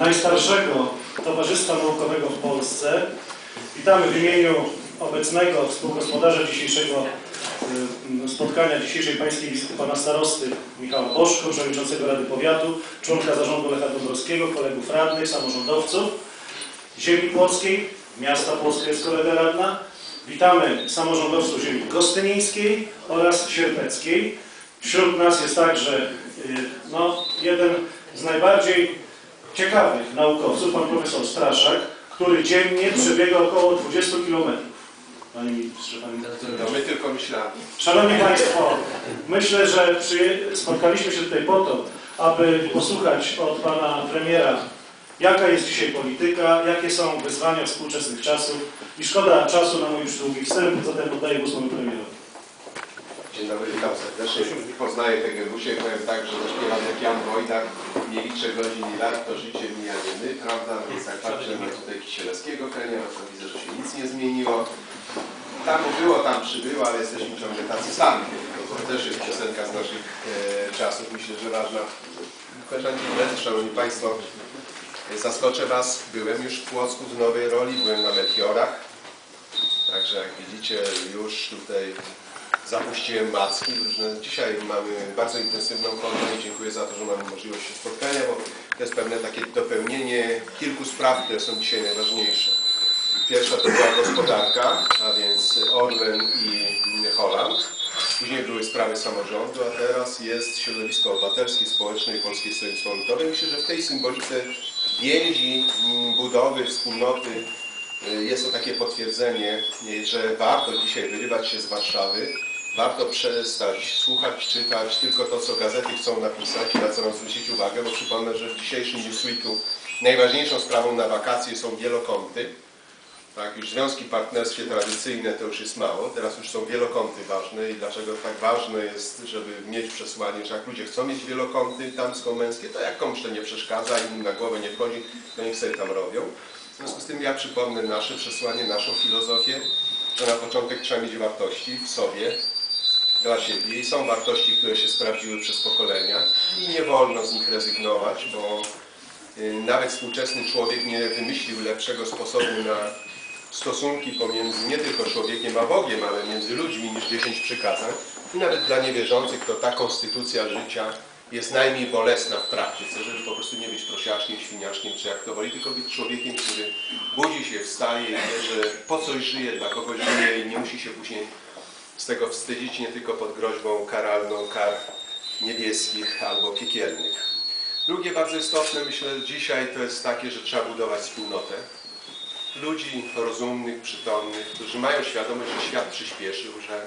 najstarszego towarzystwa naukowego w Polsce. Witamy w imieniu obecnego współgospodarza dzisiejszego y, spotkania, dzisiejszej pańskiej wizyty pana starosty Michała Boszko, przewodniczącego Rady Powiatu, członka zarządu Lecha Dąbrowskiego, kolegów radnych, samorządowców ziemi płockiej, miasta Płockiego radna. Witamy samorządowców ziemi gostynińskiej oraz sierpeckiej. Wśród nas jest także y, no, jeden z najbardziej ciekawych naukowców, pan profesor Straszak, który dziennie przebiega około 20 km. Panie ministrze, panie. No my tylko myślamy. Szanowni Państwo, myślę, że spotkaliśmy się tutaj po to, aby posłuchać od Pana Premiera, jaka jest dzisiaj polityka, jakie są wyzwania współczesnych czasów i szkoda czasu na mój już długi wstęp, zatem oddaję głos Panu Premierowi. Dzień dobry, witam serdecznie. Poznaję tę Gerusię, powiem tak, że zaśpiewam jak Jan Wojdak, nie liczę godzin i lat, to życie mija nie my, prawda? Więc jak patrzę na tutaj Kisielewskiego Kenia, to widzę, że się nic nie zmieniło. Tam było, tam przybyło, ale jesteśmy ciągle tacy sami. To też jest piosenka z naszych e, czasów, myślę, że ważna. Koleżanki i Szanowni Państwo, zaskoczę Was, byłem już w Płocku w nowej roli, byłem na Melchiorach. Także jak widzicie, już tutaj zapuściłem macki różne. Dzisiaj mamy bardzo intensywną kontrolę dziękuję za to, że mamy możliwość spotkania, bo to jest pewne takie dopełnienie kilku spraw, które są dzisiaj najważniejsze. Pierwsza to była gospodarka, a więc Orlen i Holland. Później były sprawy samorządu, a teraz jest środowisko obywatelskie, społeczne i Polskie Stronnictwo Ludowe. Myślę, że w tej symbolice więzi, budowy, wspólnoty y, jest to takie potwierdzenie, że warto dzisiaj wyrywać się z Warszawy, warto przestać słuchać, czytać tylko to, co gazety chcą napisać i na co mam zwrócić uwagę, bo przypomnę, że w dzisiejszym Newsweeku najważniejszą sprawą na wakacje są wielokąty. Tak, już związki partnerstwie tradycyjne to już jest mało, teraz już są wielokąty ważne i dlaczego tak ważne jest, żeby mieć przesłanie, że jak ludzie chcą mieć wielokąty damsko-męskie, to jak komuś to nie przeszkadza, im na głowę nie wchodzi, to niech sobie tam robią. W związku z tym ja przypomnę nasze przesłanie, naszą filozofię, że na początek trzeba mieć wartości w sobie, dla i są wartości, które się sprawdziły przez pokolenia i nie wolno z nich rezygnować, bo y, nawet współczesny człowiek nie wymyślił lepszego sposobu na stosunki pomiędzy nie tylko człowiekiem a Bogiem, ale między ludźmi niż 10 przykazań. I nawet dla niewierzących to ta konstytucja życia jest najmniej bolesna w praktyce, żeby po prostu nie być prosiaczkiem, świniaczkiem, czy jak to woli, tylko być człowiekiem, który budzi się, wstaje i wie, że po coś żyje, dla kogoś żyje i nie musi się później z tego wstydzić nie tylko pod groźbą karalną kar niebieskich albo piekielnych. Drugie bardzo istotne, myślę, dzisiaj to jest takie, że trzeba budować wspólnotę ludzi rozumnych, przytomnych, którzy mają świadomość, że świat przyspieszył, że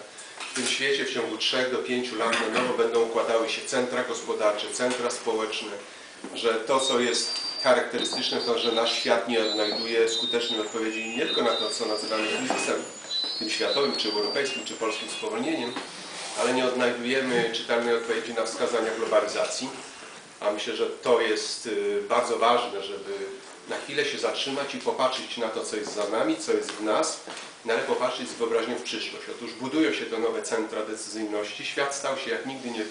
w tym świecie w ciągu 3 do 5 lat na nowo będą układały się centra gospodarcze, centra społeczne, że to, co jest charakterystyczne, to, że nasz świat nie odnajduje skutecznej odpowiedzi nie tylko na to, co nazywamy kryzysem, tym światowym, czy europejskim, czy polskim spowolnieniem, ale nie odnajdujemy czytelnej odpowiedzi na wskazania globalizacji. A myślę, że to jest y, bardzo ważne, żeby na chwilę się zatrzymać i popatrzeć na to, co jest za nami, co jest w nas, no ale popatrzeć z wyobraźnią w przyszłość. Otóż budują się te nowe centra decyzyjności. Świat stał się jak nigdy nie,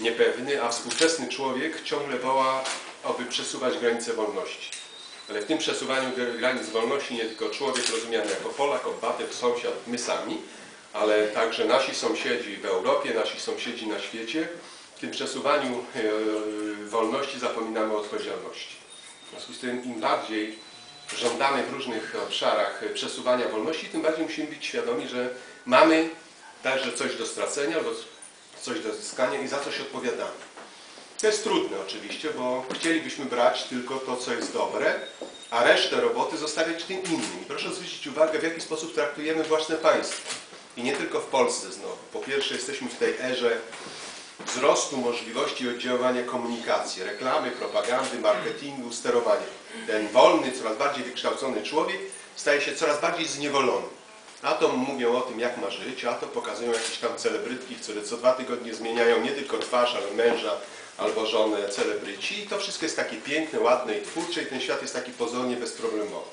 niepewny, a współczesny człowiek ciągle woła, aby przesuwać granice wolności. Ale w tym przesuwaniu granic wolności nie tylko człowiek rozumiany jako Polak, obywatel, sąsiad, my sami, ale także nasi sąsiedzi w Europie, nasi sąsiedzi na świecie. W tym przesuwaniu e, wolności zapominamy o odpowiedzialności. W związku z tym im bardziej żądamy w różnych obszarach przesuwania wolności, tym bardziej musimy być świadomi, że mamy także coś do stracenia albo coś do zyskania i za coś odpowiadamy. To jest trudne oczywiście, bo chcielibyśmy brać tylko to, co jest dobre, a resztę roboty zostawiać tym innym. I proszę zwrócić uwagę, w jaki sposób traktujemy własne państwo. I nie tylko w Polsce znowu. Po pierwsze, jesteśmy w tej erze wzrostu możliwości oddziaływania komunikacji, reklamy, propagandy, marketingu, sterowania. Ten wolny, coraz bardziej wykształcony człowiek staje się coraz bardziej zniewolony. A to mówią o tym, jak ma żyć, a to pokazują jakieś tam celebrytki, które co dwa tygodnie zmieniają nie tylko twarz, ale męża albo żonę celebryci. I to wszystko jest takie piękne, ładne i twórcze i ten świat jest taki pozornie bezproblemowy.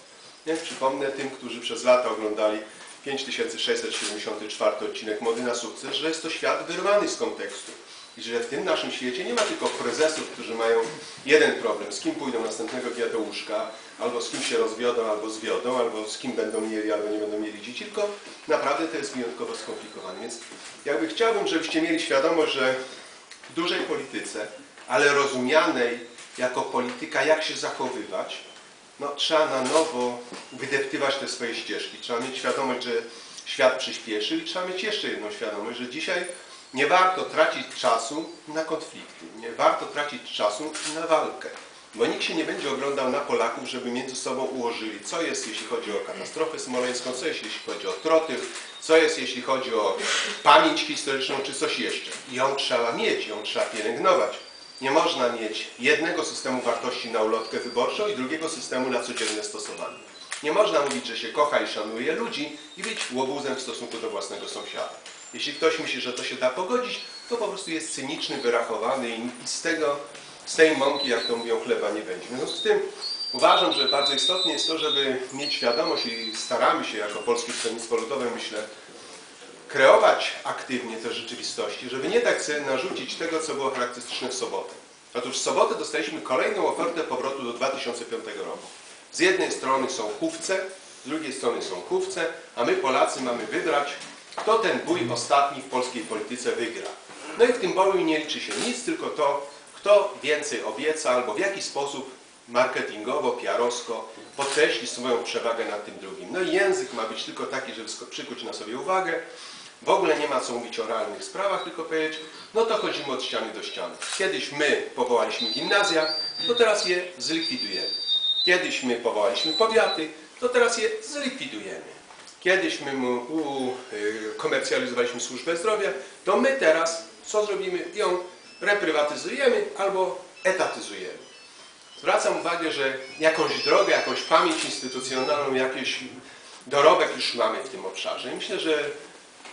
Nie? Przypomnę tym, którzy przez lata oglądali 5674 odcinek Mody na sukces, że jest to świat wyrwany z kontekstu. I że w tym naszym świecie nie ma tylko prezesów, którzy mają jeden problem, z kim pójdą następnego dnia do łóżka, albo z kim się rozwiodą, albo zwiodą, albo z kim będą mieli, albo nie będą mieli dzieci, tylko naprawdę to jest wyjątkowo skomplikowane. Więc jakby chciałbym, żebyście mieli świadomość, że w dużej polityce, ale rozumianej jako polityka, jak się zachowywać, no, trzeba na nowo wydeptywać te swoje ścieżki. Trzeba mieć świadomość, że świat przyspieszy i trzeba mieć jeszcze jedną świadomość, że dzisiaj nie warto tracić czasu na konflikty, nie warto tracić czasu na walkę, bo nikt się nie będzie oglądał na Polaków, żeby między sobą ułożyli, co jest, jeśli chodzi o katastrofę smoleńską, co jest, jeśli chodzi o troty, co jest, jeśli chodzi o pamięć historyczną, czy coś jeszcze. Ją trzeba mieć, ją trzeba pielęgnować. Nie można mieć jednego systemu wartości na ulotkę wyborczą i drugiego systemu na codzienne stosowanie. Nie można mówić, że się kocha i szanuje ludzi i być łobuzem w stosunku do własnego sąsiada. Jeśli ktoś myśli, że to się da pogodzić, to po prostu jest cyniczny, wyrachowany i z tego, z tej mąki, jak to mówią, chleba nie będzie. W związku z tym uważam, że bardzo istotne jest to, żeby mieć świadomość i staramy się jako Polskie Stronnictwo Ludowe, myślę, kreować aktywnie te rzeczywistości, żeby nie tak sobie narzucić tego, co było charakterystyczne w sobotę. Otóż w sobotę dostaliśmy kolejną ofertę powrotu do 2005 roku. Z jednej strony są chówce, z drugiej strony są chówce, a my Polacy mamy wybrać, kto ten bój ostatni w polskiej polityce wygra. No i w tym boju nie liczy się nic, tylko to, kto więcej obieca albo w jaki sposób marketingowo, piarowsko podkreśli swoją przewagę nad tym drugim. No i język ma być tylko taki, żeby przykuć na sobie uwagę. W ogóle nie ma co mówić o realnych sprawach, tylko powiedzieć, no to chodzimy od ściany do ściany. Kiedyś my powołaliśmy gimnazja, to teraz je zlikwidujemy. Kiedyś my powołaliśmy powiaty, to teraz je zlikwidujemy. Kiedyś my mu, y, komercjalizowaliśmy służbę zdrowia, to my teraz co zrobimy? Ją reprywatyzujemy albo etatyzujemy. Zwracam uwagę, że jakąś drogę, jakąś pamięć instytucjonalną, jakiś dorobek już mamy w tym obszarze. I myślę, że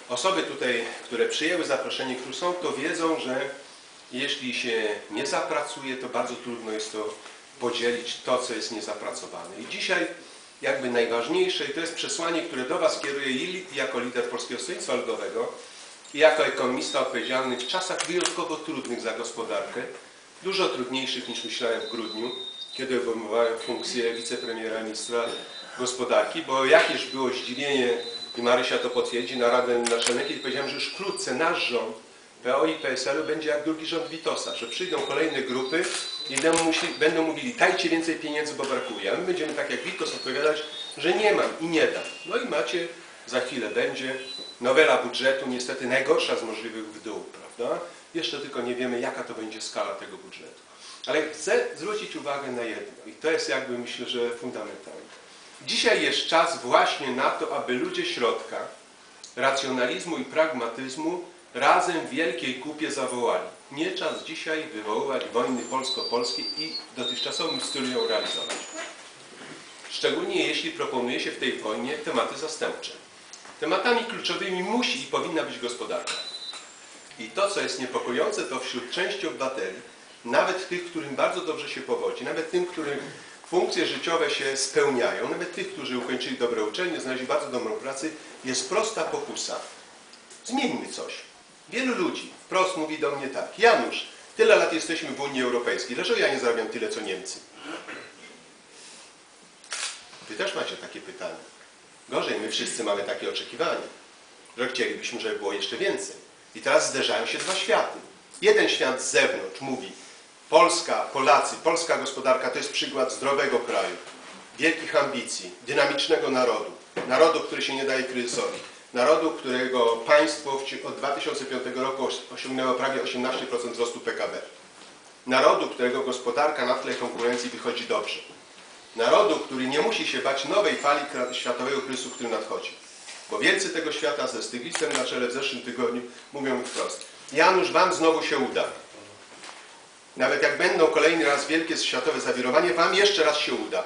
osoby tutaj, które przyjęły zaproszenie, które są, to wiedzą, że jeśli się nie zapracuje, to bardzo trudno jest to podzielić to, co jest niezapracowane. I dzisiaj jakby najważniejsze, i to jest przesłanie, które do Was kieruję jako lider Polskiego Stronnictwa Ludowego, i jako ekonomista odpowiedzialny w czasach wyjątkowo trudnych za gospodarkę, dużo trudniejszych niż myślałem w grudniu, kiedy obejmowałem funkcję wicepremiera ministra gospodarki, bo jakież było zdziwienie, i Marysia to potwierdzi, na Radę Naczelnej, kiedy powiedziałem, że już wkrótce nasz rząd PO i PSL-u będzie jak drugi rząd Witosa, że przyjdą kolejne grupy i będą, mówili, dajcie więcej pieniędzy, bo brakuje. A my będziemy tak jak Witos odpowiadać, że nie mam i nie dam. No i macie, za chwilę będzie nowela budżetu, niestety najgorsza z możliwych w dół, prawda? Jeszcze tylko nie wiemy, jaka to będzie skala tego budżetu. Ale chcę zwrócić uwagę na jedno i to jest jakby myślę, że fundamentalne. Dzisiaj jest czas właśnie na to, aby ludzie środka, racjonalizmu i pragmatyzmu razem w wielkiej kupie zawołali. Nie czas dzisiaj wywoływać wojny polsko-polskiej i dotychczasowym stylu ją realizować. Szczególnie jeśli proponuje się w tej wojnie tematy zastępcze. Tematami kluczowymi musi i powinna być gospodarka. I to, co jest niepokojące, to wśród części obywateli, nawet tych, którym bardzo dobrze się powodzi, nawet tym, którym funkcje życiowe się spełniają, nawet tych, którzy ukończyli dobre uczelnie, znaleźli bardzo dobrą pracę, jest prosta pokusa. Zmieńmy coś. Wielu ludzi wprost mówi do mnie tak, Janusz, tyle lat jesteśmy w Unii Europejskiej, dlaczego ja nie zarabiam tyle, co Niemcy? Wy też macie takie pytanie. Gorzej, my wszyscy mamy takie oczekiwania, że chcielibyśmy, żeby było jeszcze więcej. I teraz zderzają się dwa światy. Jeden świat z zewnątrz mówi, Polska, Polacy, polska gospodarka to jest przykład zdrowego kraju, wielkich ambicji, dynamicznego narodu, narodu, który się nie daje kryzysowi, narodu, którego państwo od 2005 roku os- osiągnęło prawie 18% wzrostu PKB, narodu, którego gospodarka na tle konkurencji wychodzi dobrze, narodu, który nie musi się bać nowej fali światowego kryzysu, który nadchodzi. Bo wielcy tego świata ze Styglицem na czele w zeszłym tygodniu mówią wprost, Janusz, wam znowu się uda. Nawet jak będą kolejny raz wielkie światowe zawirowanie, wam jeszcze raz się uda.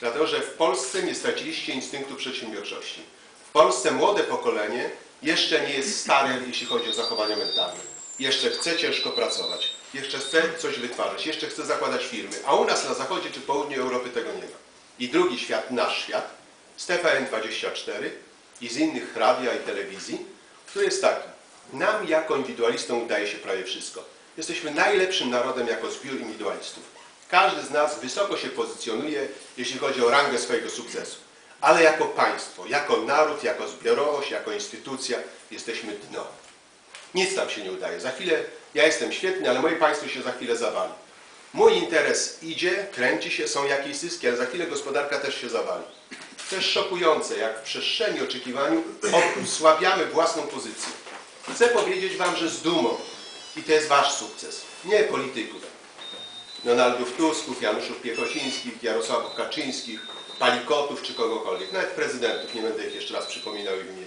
Dlatego, że w Polsce nie straciliście instynktu przedsiębiorczości. W Polsce młode pokolenie jeszcze nie jest stare, jeśli chodzi o zachowania mentalne. Jeszcze chce ciężko pracować. Jeszcze chce coś wytwarzać. Jeszcze chce zakładać firmy. A u nas na zachodzie czy południu Europy tego nie ma. I drugi świat, nasz świat, z TVN24 i z innych radia i telewizji, który jest taki. Nam jako indywidualistom udaje się prawie wszystko. Jesteśmy najlepszym narodem jako zbiór indywidualistów. Każdy z nas wysoko się pozycjonuje, jeśli chodzi o rangę swojego sukcesu. Ale jako państwo, jako naród, jako zbiorowość, jako instytucja jesteśmy dno. Nic nam się nie udaje. Za chwilę ja jestem świetny, ale moje państwo się za chwilę zawali. Mój interes idzie, kręci się, są jakieś zyski, ale za chwilę gospodarka też się zawali. To jest szokujące, jak w przestrzeni oczekiwaniu osłabiamy własną pozycję. Chcę powiedzieć Wam, że z dumą, i to jest Wasz sukces, nie polityków, Donaldów Tusków, Januszów Piechocińskich, Jarosławów Kaczyńskich, Palikotów czy kogokolwiek, nawet prezydentów, nie będę ich jeszcze raz przypominał i.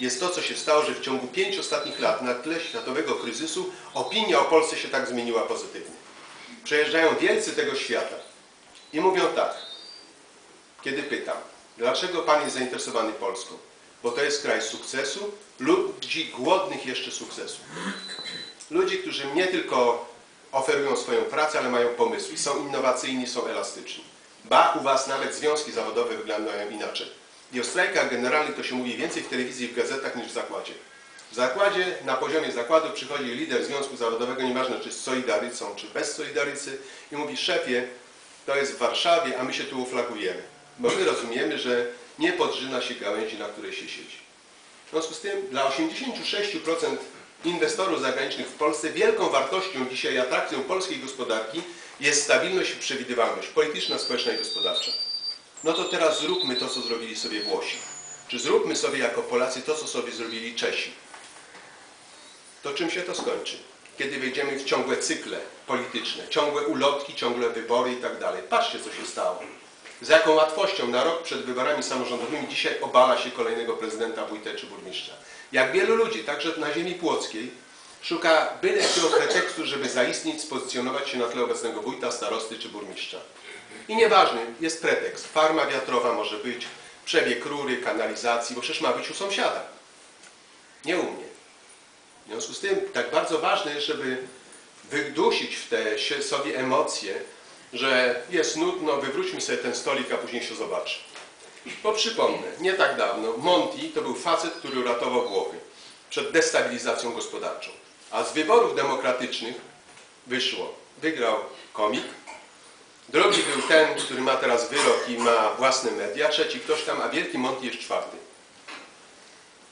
Jest to, co się stało, że w ciągu pięciu ostatnich lat na tle światowego kryzysu opinia o Polsce się tak zmieniła pozytywnie. Przejeżdżają wielcy tego świata i mówią tak, kiedy pytam, dlaczego Pan jest zainteresowany Polską? Bo to jest kraj sukcesu, ludzi głodnych jeszcze sukcesu. Ludzi, którzy nie tylko oferują swoją pracę, ale mają pomysły, są innowacyjni, są elastyczni. Ba, u Was nawet związki zawodowe wyglądają inaczej. I o strajkach generalnych to się mówi więcej w telewizji i w gazetach niż w zakładzie. W zakładzie, na poziomie zakładu przychodzi lider związku zawodowego, nieważne czy z Solidarycą, czy bez Solidarycy i mówi szefie, to jest w Warszawie, a my się tu uflagujemy. Bo my rozumiemy, że nie podżyna się gałęzi, na której się siedzi. W związku z tym dla 86% inwestorów zagranicznych w Polsce wielką wartością dzisiaj, atrakcją polskiej gospodarki jest stabilność i przewidywalność polityczna, społeczna i gospodarcza. No to teraz zróbmy to, co zrobili sobie Włosi. Czy zróbmy sobie jako Polacy to, co sobie zrobili Czesi. To czym się to skończy? Kiedy wejdziemy w ciągłe cykle polityczne, ciągłe ulotki, ciągłe wybory i tak dalej. Patrzcie, co się stało. Z jaką łatwością na rok przed wyborami samorządowymi dzisiaj obala się kolejnego prezydenta, wójta czy burmistrza. Jak wielu ludzi, także na ziemi płockiej, szuka byle jakiego pretekstu, żeby zaistnieć, spozycjonować się na tle obecnego wójta, starosty czy burmistrza. I nieważny jest pretekst. Farma wiatrowa może być, przebieg rury, kanalizacji, bo przecież ma być u sąsiada. Nie u mnie. W związku z tym tak bardzo ważne jest, żeby wydusić w te sobie emocje, że jest nudno, wywróćmy sobie ten stolik, a później się zobaczy. Bo przypomnę, nie tak dawno Monti to był facet, który uratował Włochy przed destabilizacją gospodarczą. A z wyborów demokratycznych wyszło, wygrał komik, drugi był ten, który ma teraz wyrok i ma własne media, trzeci ktoś tam, a Wielki Monti jest czwarty.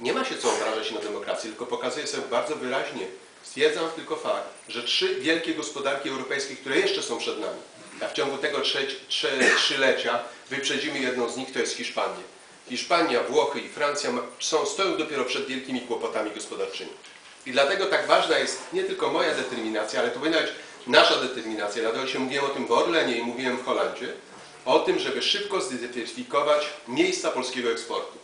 Nie ma się co obrażać na demokrację, tylko pokazuje sobie bardzo wyraźnie, stwierdzam tylko fakt, że trzy wielkie gospodarki europejskie, które jeszcze są przed nami, a w ciągu tego trzylecia wyprzedzimy jedną z nich, to jest Hiszpanię. Hiszpania, Włochy i Francja są, stoją dopiero przed wielkimi kłopotami gospodarczymi. I dlatego tak ważna jest nie tylko moja determinacja, ale to powinna być nasza determinacja. Dlatego się mówiłem o tym w Orlenie i mówiłem w Holandzie, o tym, żeby szybko zidentyfikować miejsca polskiego eksportu.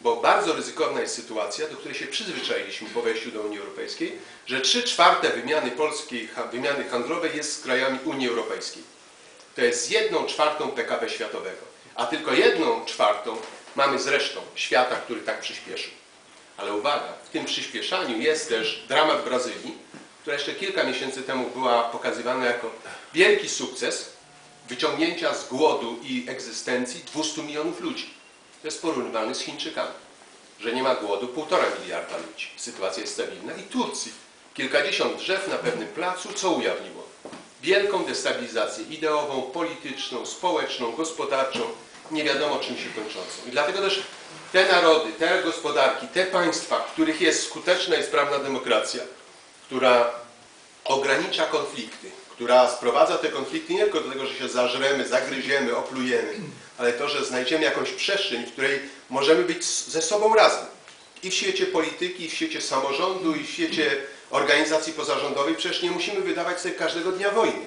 Bo bardzo ryzykowna jest sytuacja, do której się przyzwyczailiśmy po wejściu do Unii Europejskiej, że 3 czwarte wymiany polskiej, wymiany handlowej jest z krajami Unii Europejskiej. To jest jedną czwartą PKB światowego. A tylko jedną czwartą mamy z resztą świata, który tak przyspieszył. Ale uwaga, w tym przyspieszaniu jest też dramat Brazylii, która jeszcze kilka miesięcy temu była pokazywana jako wielki sukces wyciągnięcia z głodu i egzystencji 200 milionów ludzi. To jest porównywalne z Chińczykami, że nie ma głodu półtora miliarda ludzi. Sytuacja jest stabilna. I Turcji. Kilkadziesiąt drzew na pewnym placu, co ujawniło? Wielką destabilizację ideową, polityczną, społeczną, gospodarczą, nie wiadomo czym się kończącą. I dlatego też te narody, te gospodarki, te państwa, w których jest skuteczna i sprawna demokracja, która ogranicza konflikty, która sprowadza te konflikty nie tylko do tego, że się zażremy, zagryziemy, oplujemy, ale to, że znajdziemy jakąś przestrzeń, w której możemy być ze sobą razem. I w świecie polityki, i w świecie samorządu, i w świecie organizacji pozarządowej przecież nie musimy wydawać sobie każdego dnia wojny.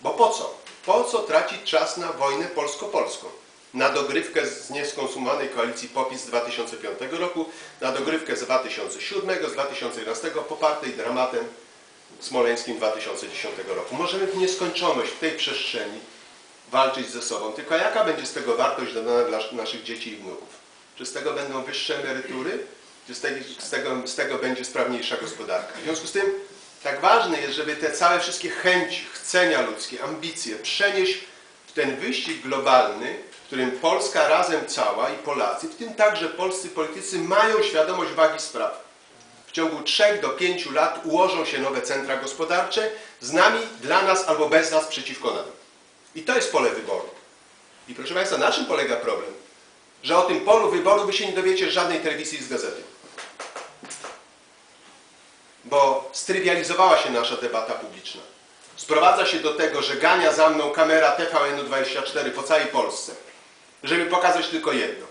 Bo po co? Po co tracić czas na wojnę polsko-polską? Na dogrywkę z nieskonsumowanej koalicji POPIS z 2005 roku, na dogrywkę z 2007, z 2011 popartej dramatem smoleńskim 2010 roku. Możemy w nieskończoność w tej przestrzeni walczyć ze sobą. Tylko jaka będzie z tego wartość dodana dla naszych dzieci i wnuków? Czy z tego będą wyższe emerytury? Czy z tego, z tego, z tego będzie sprawniejsza gospodarka? W związku z tym tak ważne jest, żeby te całe wszystkie chęci, chcenia ludzkie, ambicje przenieść w ten wyścig globalny, którym Polska razem cała i Polacy, w tym także polscy politycy, mają świadomość wagi spraw. W ciągu 3 do 5 lat ułożą się nowe centra gospodarcze z nami, dla nas albo bez nas, przeciwko nam. I to jest pole wyboru. I proszę Państwa, na czym polega problem? Że o tym polu wyboru wy się nie dowiecie żadnej telewizji z gazety. Bo strywializowała się nasza debata publiczna. Sprowadza się do tego, że gania za mną kamera TVN-24 po całej Polsce, żeby pokazać tylko jedno.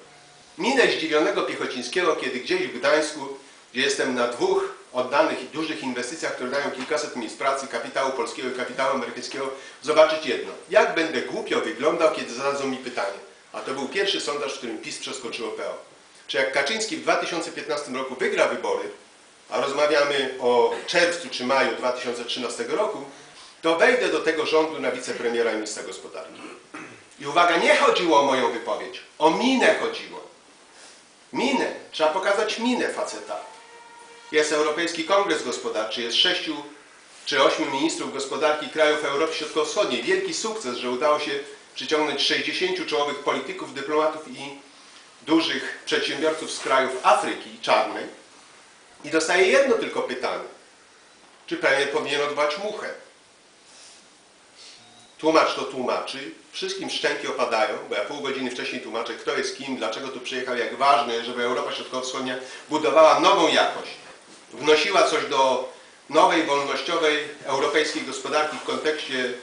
Minę zdziwionego Piechocińskiego, kiedy gdzieś w Gdańsku, gdzie jestem na dwóch oddanych i dużych inwestycjach, które dają kilkaset miejsc pracy, kapitału polskiego i kapitału amerykańskiego, zobaczyć jedno. Jak będę głupio wyglądał, kiedy zadadzą mi pytanie. A to był pierwszy sondaż, w którym PiS przeskoczyło PO. Czy jak Kaczyński w 2015 roku wygra wybory, a rozmawiamy o czerwcu czy maju 2013 roku, to wejdę do tego rządu na wicepremiera i ministra gospodarki. I uwaga, nie chodziło o moją wypowiedź, o minę chodziło. Minę, trzeba pokazać minę faceta. Jest Europejski Kongres Gospodarczy, jest sześciu czy ośmiu ministrów gospodarki krajów Europy Środkowo-Wschodniej. Wielki sukces, że udało się przyciągnąć 60 czołowych polityków, dyplomatów i dużych przedsiębiorców z krajów Afryki Czarnej. I dostaje jedno tylko pytanie. Czy premier powinien odwołać muchę? Tłumacz to tłumaczy, wszystkim szczęki opadają, bo ja pół godziny wcześniej tłumaczę, kto jest kim, dlaczego tu przyjechał, jak ważne jest, żeby Europa Środkowo-Wschodnia budowała nową jakość, wnosiła coś do nowej, wolnościowej europejskiej gospodarki w kontekście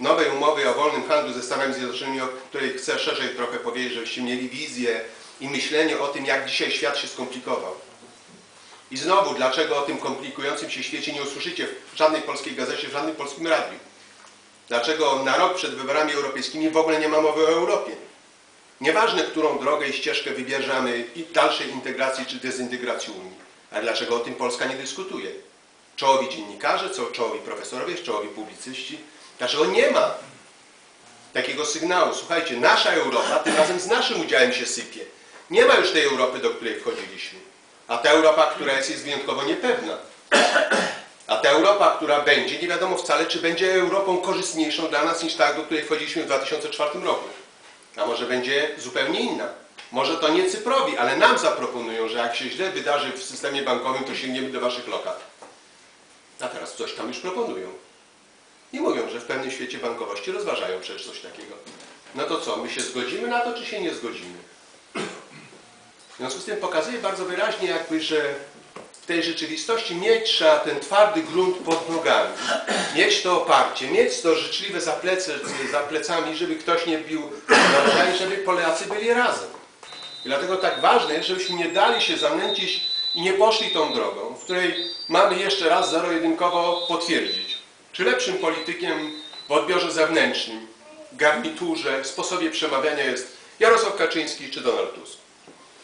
nowej umowy o wolnym handlu ze Stanami Zjednoczonymi, o której chcę szerzej trochę powiedzieć, żebyście mieli wizję i myślenie o tym, jak dzisiaj świat się skomplikował. I znowu, dlaczego o tym komplikującym się świecie nie usłyszycie w żadnej polskiej gazecie, w żadnym polskim radiu? Dlaczego na rok przed wyborami europejskimi w ogóle nie ma mowy o Europie? Nieważne, którą drogę i ścieżkę wybierzemy i dalszej integracji czy dezintegracji Unii. Ale dlaczego o tym Polska nie dyskutuje? Czołowi dziennikarze, czołowi profesorowie, czołowi publicyści. Dlaczego nie ma takiego sygnału? Słuchajcie, nasza Europa tym razem z naszym udziałem się sypie. Nie ma już tej Europy, do której wchodziliśmy. A ta Europa, która jest, jest wyjątkowo niepewna. A ta Europa, która będzie, nie wiadomo wcale, czy będzie Europą korzystniejszą dla nas niż ta, do której wchodziliśmy w 2004 roku. A może będzie zupełnie inna. Może to nie cyfrowi, ale nam zaproponują, że jak się źle wydarzy w systemie bankowym, to sięgniemy do waszych lokat. A teraz coś tam już proponują. I mówią, że w pewnym świecie bankowości rozważają przecież coś takiego. No to co, my się zgodzimy na to, czy się nie zgodzimy? W związku z tym pokazuje bardzo wyraźnie jakby, że tej rzeczywistości mieć trzeba ten twardy grunt pod nogami, mieć to oparcie, mieć to życzliwe za, za plecami, żeby ktoś nie bił i żeby Polacy byli razem. I dlatego tak ważne jest, żebyśmy nie dali się zamęcić i nie poszli tą drogą, w której mamy jeszcze raz zero-jedynkowo potwierdzić, czy lepszym politykiem w odbiorze zewnętrznym, garniturze, sposobie przemawiania jest Jarosław Kaczyński czy Donald Tusk.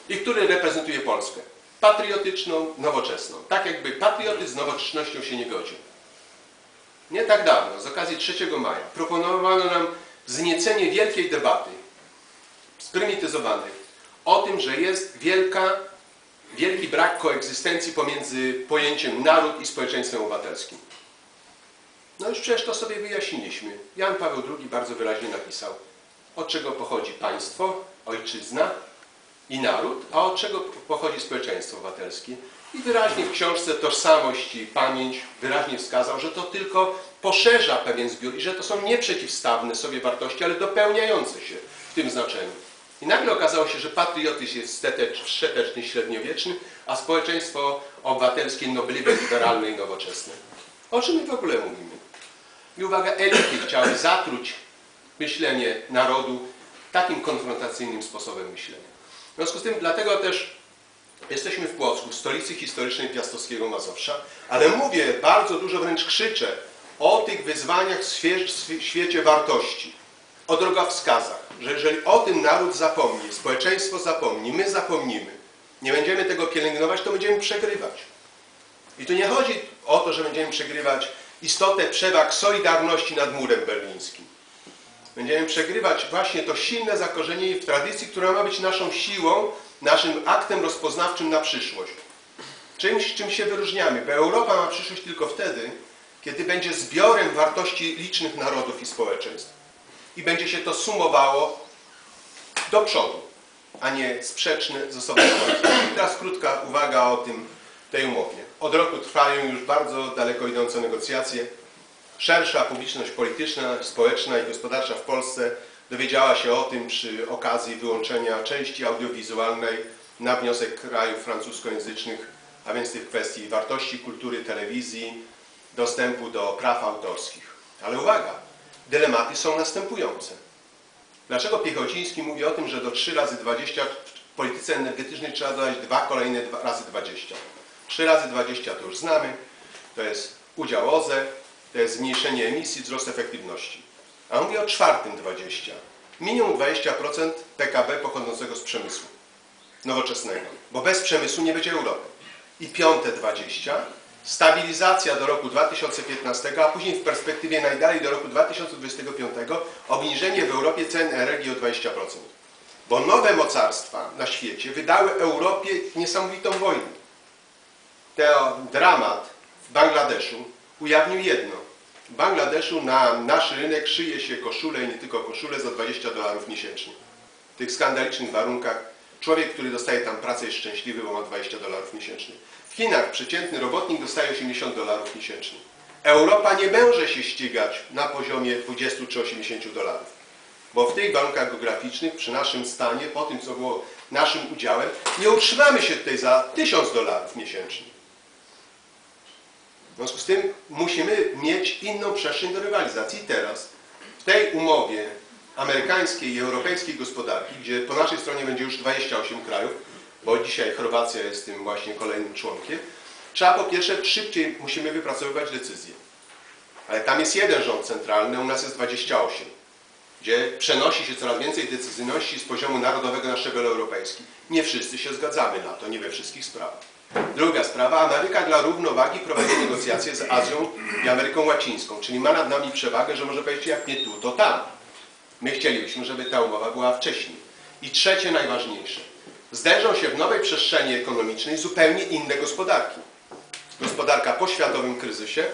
I który reprezentuje Polskę. Patriotyczną, nowoczesną. Tak jakby patriotyzm z nowoczesnością się nie godził. Nie tak dawno, z okazji 3 maja, proponowano nam wzniecenie wielkiej debaty, sprymityzowanej, o tym, że jest wielka, wielki brak koegzystencji pomiędzy pojęciem naród i społeczeństwem obywatelskim. No już przecież to sobie wyjaśniliśmy. Jan Paweł II bardzo wyraźnie napisał, od czego pochodzi państwo, ojczyzna i naród, a od czego pochodzi społeczeństwo obywatelskie. I wyraźnie w książce Tożsamość i Pamięć wyraźnie wskazał, że to tylko poszerza pewien zbiór i że to są nieprzeciwstawne sobie wartości, ale dopełniające się w tym znaczeniu. I nagle okazało się, że patriotyzm jest wszeteczny, średniowieczny, a społeczeństwo obywatelskie nobliwe, liberalne i nowoczesne. O czym my w ogóle mówimy? I uwaga, elity chciały zatruć myślenie narodu takim konfrontacyjnym sposobem myślenia. W związku z tym, dlatego też jesteśmy w Płocku, w stolicy historycznej Piastowskiego Mazowsza, ale mówię, bardzo dużo wręcz krzyczę o tych wyzwaniach w świe- w świecie wartości, o drogowskazach, że jeżeli o tym naród zapomni, społeczeństwo zapomni, my zapomnimy, nie będziemy tego pielęgnować, to będziemy przegrywać. I tu nie chodzi o to, że będziemy przegrywać istotę przewag Solidarności nad murem berlińskim. Będziemy przegrywać właśnie to silne zakorzenienie w tradycji, która ma być naszą siłą, naszym aktem rozpoznawczym na przyszłość. Czymś, czym się wyróżniamy, bo Europa ma przyszłość tylko wtedy, kiedy będzie zbiorem wartości licznych narodów i społeczeństw. I będzie się to sumowało do przodu, a nie sprzeczne ze sobą. I teraz krótka uwaga o tym, tej umowie. Od roku trwają już bardzo daleko idące negocjacje. Szersza publiczność polityczna, społeczna i gospodarcza w Polsce dowiedziała się o tym przy okazji wyłączenia części audiowizualnej na wniosek krajów francuskojęzycznych, a więc tych kwestii wartości kultury, telewizji, dostępu do praw autorskich. Ale uwaga, dylematy są następujące. Dlaczego Piechociński mówi o tym, że do 3 razy 20 w polityce energetycznej trzeba dodać dwa kolejne dwa razy 20? 3 razy 20 to już znamy, to jest udział OZE, zmniejszenie emisji, wzrost efektywności. A on mówi o czwartym 20. Minimum 20% PKB pochodzącego z przemysłu nowoczesnego, bo bez przemysłu nie będzie Europy. I piąte 20, stabilizacja do roku 2015, a później w perspektywie najdalej do roku 2025 obniżenie w Europie cen energii o 20%. Bo nowe mocarstwa na świecie wydały Europie niesamowitą wojnę. Ten dramat w Bangladeszu ujawnił jedno. W Bangladeszu na nasz rynek szyje się koszule i nie tylko koszule za 20 dolarów miesięcznie. W tych skandalicznych warunkach człowiek, który dostaje tam pracę jest szczęśliwy, bo ma 20 dolarów miesięcznie. W Chinach przeciętny robotnik dostaje 80 dolarów miesięcznie. Europa nie może się ścigać na poziomie 20 czy 80 dolarów. Bo w tych warunkach geograficznych, przy naszym stanie, po tym co było naszym udziałem, nie utrzymamy się tutaj za 1000 dolarów miesięcznie. W związku z tym musimy mieć inną przestrzeń do rywalizacji. Teraz w tej umowie amerykańskiej i europejskiej gospodarki, gdzie po naszej stronie będzie już 28 krajów, bo dzisiaj Chorwacja jest tym właśnie kolejnym członkiem, trzeba po pierwsze szybciej musimy wypracowywać decyzje. Ale tam jest jeden rząd centralny, u nas jest 28, gdzie przenosi się coraz więcej decyzyjności z poziomu narodowego na szczebel europejski. Nie wszyscy się zgadzamy na to, nie we wszystkich sprawach. Druga sprawa, Ameryka dla równowagi prowadzi negocjacje z Azją i Ameryką Łacińską, czyli ma nad nami przewagę, że może powiedzieć jak nie tu, to tam. My chcielibyśmy, żeby ta umowa była wcześniej. I trzecie, najważniejsze. Zderzą się w nowej przestrzeni ekonomicznej zupełnie inne gospodarki. Gospodarka po światowym kryzysie,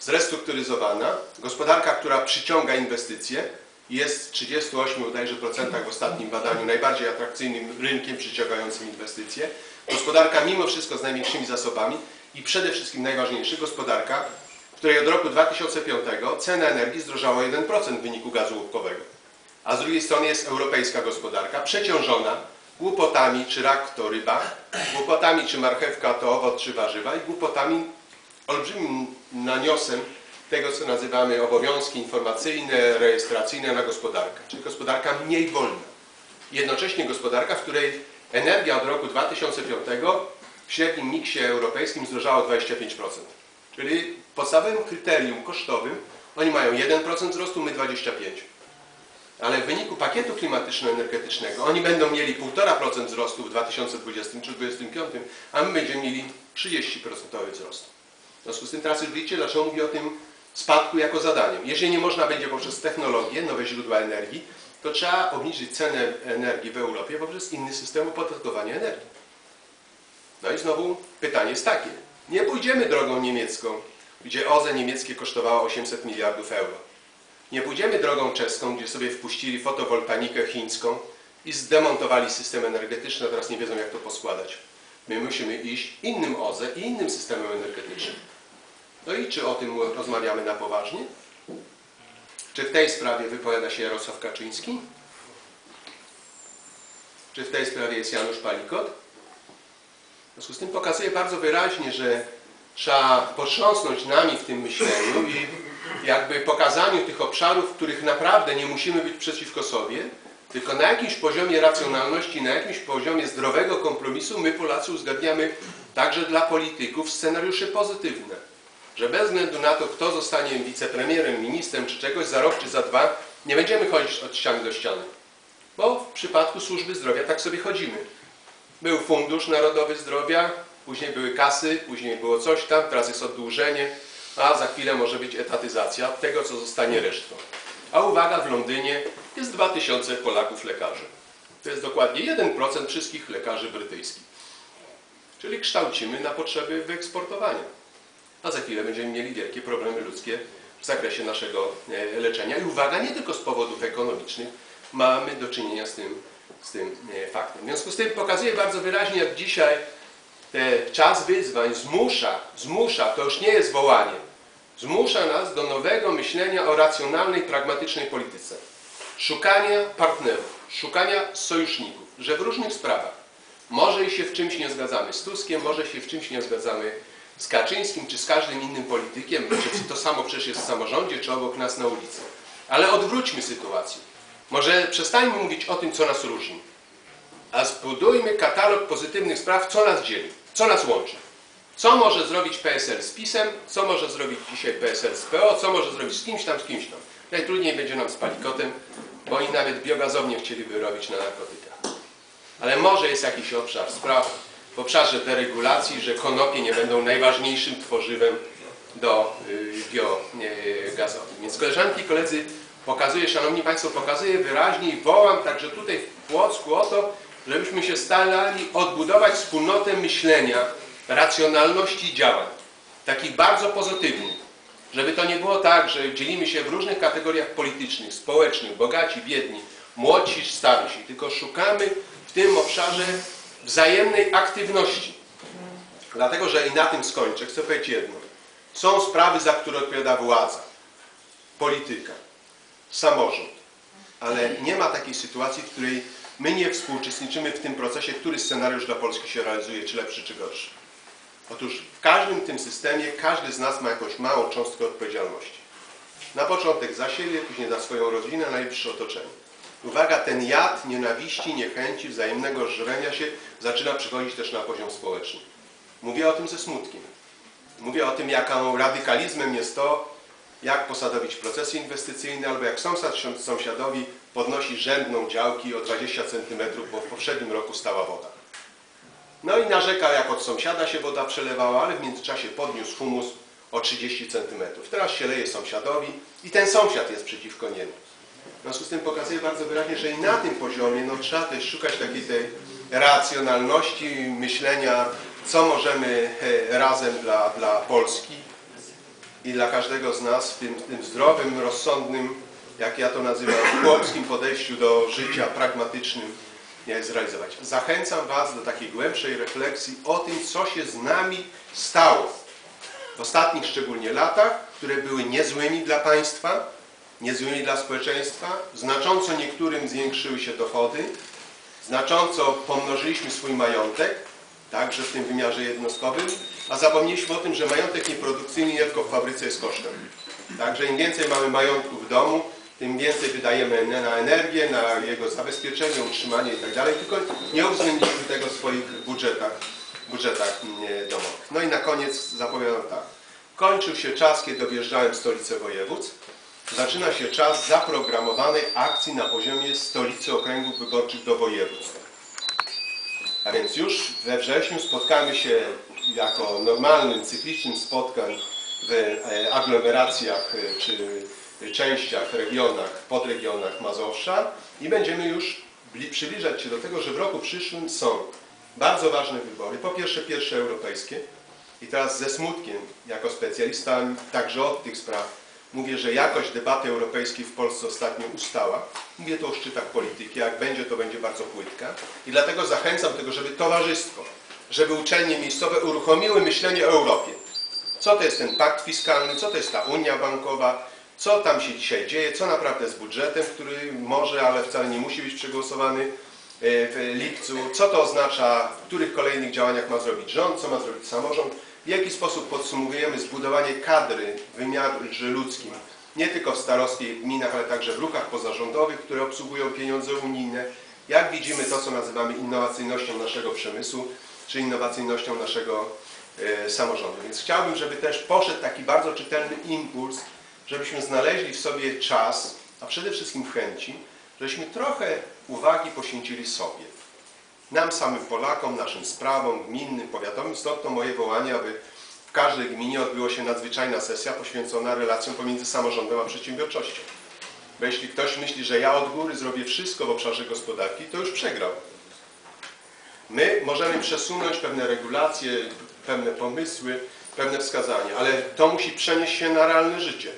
zrestrukturyzowana, gospodarka, która przyciąga inwestycje, jest w 38 bodajże procentach w ostatnim badaniu najbardziej atrakcyjnym rynkiem przyciągającym inwestycje. Gospodarka mimo wszystko z największymi zasobami i przede wszystkim najważniejszy, gospodarka, w której od roku 2005 cena energii zdrożała 1% w wyniku gazu łupkowego. A z drugiej strony jest europejska gospodarka przeciążona głupotami, czy rak to ryba, głupotami, czy marchewka to owoc, czy warzywa i głupotami olbrzymim naniosem tego, co nazywamy obowiązki informacyjne, rejestracyjne na gospodarkę, czyli gospodarka mniej wolna. Jednocześnie gospodarka, w której energia od roku 2005 w średnim miksie europejskim zdrożała o 25%. Czyli podstawowym kryterium kosztowym oni mają 1% wzrostu, my 25%. Ale w wyniku pakietu klimatyczno-energetycznego oni będą mieli 1,5% wzrostu w 2020 czy 2025, a my będziemy mieli 30% wzrost. W związku z tym teraz już widzicie, dlaczego mówię o tym spadku jako zadaniem. Jeżeli nie można będzie poprzez technologię, nowe źródła energii, to trzeba obniżyć cenę energii w Europie poprzez inny system opodatkowania energii. No i znowu pytanie jest takie. Nie pójdziemy drogą niemiecką, gdzie OZE niemieckie kosztowało 800 miliardów euro. Nie pójdziemy drogą czeską, gdzie sobie wpuścili fotowoltaikę chińską i zdemontowali system energetyczny, a teraz nie wiedzą jak to poskładać. My musimy iść innym OZE i innym systemem energetycznym. No i czy o tym rozmawiamy na poważnie? Czy w tej sprawie wypowiada się Jarosław Kaczyński? Czy w tej sprawie jest Janusz Palikot? W związku z tym pokazuje bardzo wyraźnie, że trzeba potrząsnąć nami w tym myśleniu i jakby pokazaniu tych obszarów, w których naprawdę nie musimy być przeciwko sobie, tylko na jakimś poziomie racjonalności, na jakimś poziomie zdrowego kompromisu my Polacy uzgadniamy także dla polityków scenariusze pozytywne. Że bez względu na to, kto zostanie wicepremierem, ministrem czy czegoś za rok czy za dwa, nie będziemy chodzić od ściany do ściany. Bo w przypadku służby zdrowia tak sobie chodzimy. Był Fundusz Narodowy Zdrowia, później były kasy, później było coś tam, teraz jest oddłużenie, a za chwilę może być etatyzacja tego, co zostanie resztą. A uwaga, w Londynie jest 2000 Polaków lekarzy. To jest dokładnie 1% wszystkich lekarzy brytyjskich. Czyli kształcimy na potrzeby wyeksportowania. A za chwilę będziemy mieli wielkie problemy ludzkie w zakresie naszego e, leczenia. I uwaga, nie tylko z powodów ekonomicznych mamy do czynienia z tym, z tym e, faktem. W związku z tym pokazuję bardzo wyraźnie, jak dzisiaj czas wyzwań zmusza, zmusza, to już nie jest wołanie, zmusza nas do nowego myślenia o racjonalnej, pragmatycznej polityce. Szukania partnerów, szukania sojuszników, że w różnych sprawach może się w czymś nie zgadzamy z Tuskiem, może się w czymś nie zgadzamy z Kaczyńskim, czy z każdym innym politykiem, to samo przecież jest w samorządzie, czy obok nas na ulicy. Ale odwróćmy sytuację. Może przestańmy mówić o tym, co nas różni, a zbudujmy katalog pozytywnych spraw, co nas dzieli, co nas łączy. Co może zrobić PSL z PiSem, co może zrobić dzisiaj PSL z PO, co może zrobić z kimś tam, z kimś tam. Najtrudniej będzie nam z palikotem, bo oni nawet biogazownię chcieliby robić na narkotykach. Ale może jest jakiś obszar spraw w obszarze deregulacji, że konopie nie będą najważniejszym tworzywem do y, biogazowych. Więc koleżanki i koledzy, pokazuję, szanowni państwo, pokazuję wyraźnie i wołam także tutaj w Płocku o to, żebyśmy się starali odbudować wspólnotę myślenia, racjonalności działań, takich bardzo pozytywnych. Żeby to nie było tak, że dzielimy się w różnych kategoriach politycznych, społecznych, bogaci, biedni, młodsi, starsi, tylko szukamy w tym obszarze wzajemnej aktywności. Dlatego, że i na tym skończę, chcę powiedzieć jedno. Są sprawy, za które odpowiada władza, polityka, samorząd, ale nie ma takiej sytuacji, w której my nie współuczestniczymy w tym procesie, który scenariusz dla Polski się realizuje, czy lepszy, czy gorszy. Otóż w każdym tym systemie każdy z nas ma jakąś małą cząstkę odpowiedzialności. Na początek za siebie, później za swoją rodzinę, najbliższe otoczenie. Uwaga, ten jad nienawiści, niechęci, wzajemnego żrenia się zaczyna przychodzić też na poziom społeczny. Mówię o tym ze smutkiem. Mówię o tym, jaką radykalizmem jest to, jak posadowić procesy inwestycyjne, albo jak sąsiad sąsiadowi podnosi rzędną działki o 20 cm, bo w poprzednim roku stała woda. No i narzekał, jak od sąsiada się woda przelewała, ale w międzyczasie podniósł humus o 30 cm. Teraz się leje sąsiadowi i ten sąsiad jest przeciwko niemu. W związku z tym pokazuje bardzo wyraźnie, że i na tym poziomie no, trzeba też szukać takiej tej racjonalności, myślenia, co możemy e, razem dla, dla Polski i dla każdego z nas w tym, tym zdrowym, rozsądnym, jak ja to nazywam, chłopskim podejściu do życia, pragmatycznym, zrealizować. Zachęcam Was do takiej głębszej refleksji o tym, co się z nami stało w ostatnich szczególnie latach, które były niezłymi dla państwa, niezłymi dla społeczeństwa. Znacząco niektórym zwiększyły się dochody, znacząco pomnożyliśmy swój majątek, także w tym wymiarze jednostkowym, a zapomnieliśmy o tym, że majątek nieprodukcyjny nie tylko w fabryce jest kosztem. Także im więcej mamy majątku w domu, tym więcej wydajemy na energię, na jego zabezpieczenie, utrzymanie i tak tylko nie uwzględniliśmy tego w swoich budżetach, budżetach mm, domowych. No i na koniec zapowiadam tak. Kończył się czas, kiedy objeżdżałem stolicę województw. Zaczyna się czas zaprogramowanej akcji na poziomie stolicy okręgów wyborczych do województw. A więc już we wrześniu spotkamy się jako normalnym, cyklicznym spotkań w e, aglomeracjach e, czy częściach, regionach, podregionach Mazowsza i będziemy już bli- przybliżać się do tego, że w roku przyszłym są bardzo ważne wybory. Po pierwsze, pierwsze europejskie. I teraz ze smutkiem, jako specjalista także od tych spraw, mówię, że jakość debaty europejskiej w Polsce ostatnio ustała. Mówię to o szczytach polityki. Jak będzie, to będzie bardzo płytka. I dlatego zachęcam do tego, żeby towarzystwo, żeby uczelnie miejscowe uruchomiły myślenie o Europie. Co to jest ten pakt fiskalny, co to jest ta Unia Bankowa, co tam się dzisiaj dzieje, co naprawdę z budżetem, który może, ale wcale nie musi być przegłosowany e, w lipcu, co to oznacza, w których kolejnych działaniach ma zrobić rząd, co ma zrobić samorząd, w jaki sposób podsumowujemy zbudowanie kadry w wymiarze ludzkim, nie tylko w starostwie, w gminach, ale także w ruchach pozarządowych, które obsługują pieniądze unijne, jak widzimy to, co nazywamy innowacyjnością naszego przemysłu, czy innowacyjnością naszego e, samorządu. Więc chciałbym, żeby też poszedł taki bardzo czytelny impuls, żebyśmy znaleźli w sobie czas, a przede wszystkim chęci, żebyśmy trochę uwagi poświęcili sobie. Nam samym Polakom, naszym sprawom gminnym, powiatowym, stąd to moje wołanie, aby w każdej gminie odbyła się nadzwyczajna sesja poświęcona relacjom pomiędzy samorządem a przedsiębiorczością. Bo jeśli ktoś myśli, że ja od góry zrobię wszystko w obszarze gospodarki, to już przegrał. My możemy przesunąć pewne regulacje, pewne pomysły, pewne wskazania, ale to musi przenieść się na realne życie.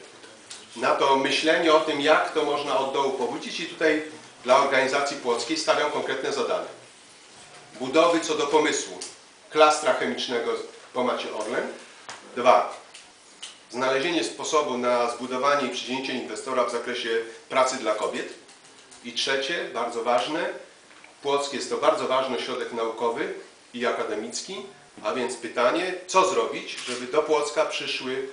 Na to myślenie o tym, jak to można od dołu pobudzić i tutaj dla organizacji płockiej stawiam konkretne zadania. Budowy co do pomysłu, klastra chemicznego po macie Orlen. Dwa, znalezienie sposobu na zbudowanie i przyjęcie inwestora w zakresie pracy dla kobiet. I trzecie, bardzo ważne, Płock jest to bardzo ważny ośrodek naukowy i akademicki, a więc pytanie, co zrobić, żeby do Płocka przyszły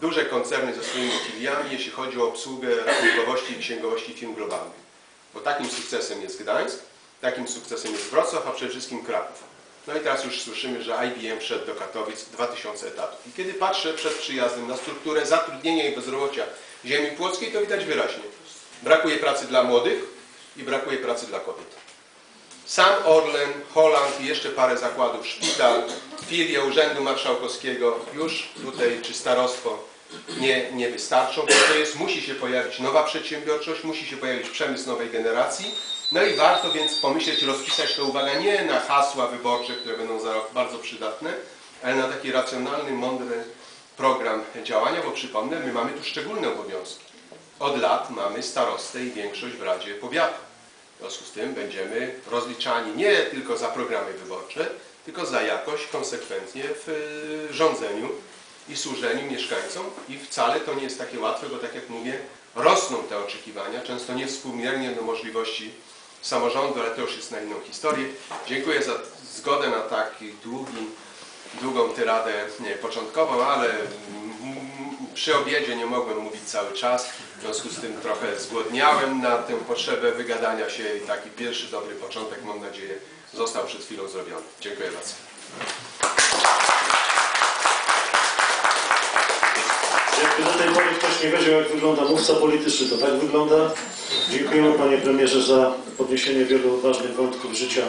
duże koncerny ze swoimi filiami, jeśli chodzi o obsługę rachunkowości i księgowości firm globalnych. Bo takim sukcesem jest Gdańsk, takim sukcesem jest Wrocław, a przede wszystkim Kraków. No i teraz już słyszymy, że IBM wszedł do Katowic 2000 etatów. I kiedy patrzę przed przyjazdem na strukturę zatrudnienia i bezrobocia ziemi płockiej, to widać wyraźnie. Brakuje pracy dla młodych i brakuje pracy dla kobiet. Sam Orlen, Holland i jeszcze parę zakładów, szpital, filia Urzędu Marszałkowskiego, już tutaj, czy starostwo, nie, nie wystarczą. bo To jest, musi się pojawić nowa przedsiębiorczość, musi się pojawić przemysł nowej generacji. No i warto więc pomyśleć, rozpisać to, uwaga, nie na hasła wyborcze, które będą za rok bardzo przydatne, ale na taki racjonalny, mądry program działania, bo przypomnę, my mamy tu szczególne obowiązki. Od lat mamy starostę i większość w Radzie Powiatu. W związku z tym będziemy rozliczani nie tylko za programy wyborcze, tylko za jakość konsekwentnie w y, rządzeniu i służeniu mieszkańcom. I wcale to nie jest takie łatwe, bo tak jak mówię, rosną te oczekiwania, często niewspółmiernie do możliwości samorządu, ale to już jest na inną historię. Dziękuję za zgodę na taki długi, długą tyradę nie, początkową, ale przy obiedzie nie mogłem mówić cały czas, w związku z tym trochę zgłodniałem na tę potrzebę wygadania się i taki pierwszy dobry początek, mam nadzieję, został przed chwilą zrobiony. Dziękuję bardzo. Jakby do tej pory ktoś nie wiedział, jak wygląda mówca polityczny, to tak wygląda. Dziękujemy Panie Premierze za podniesienie wielu ważnych wątków życia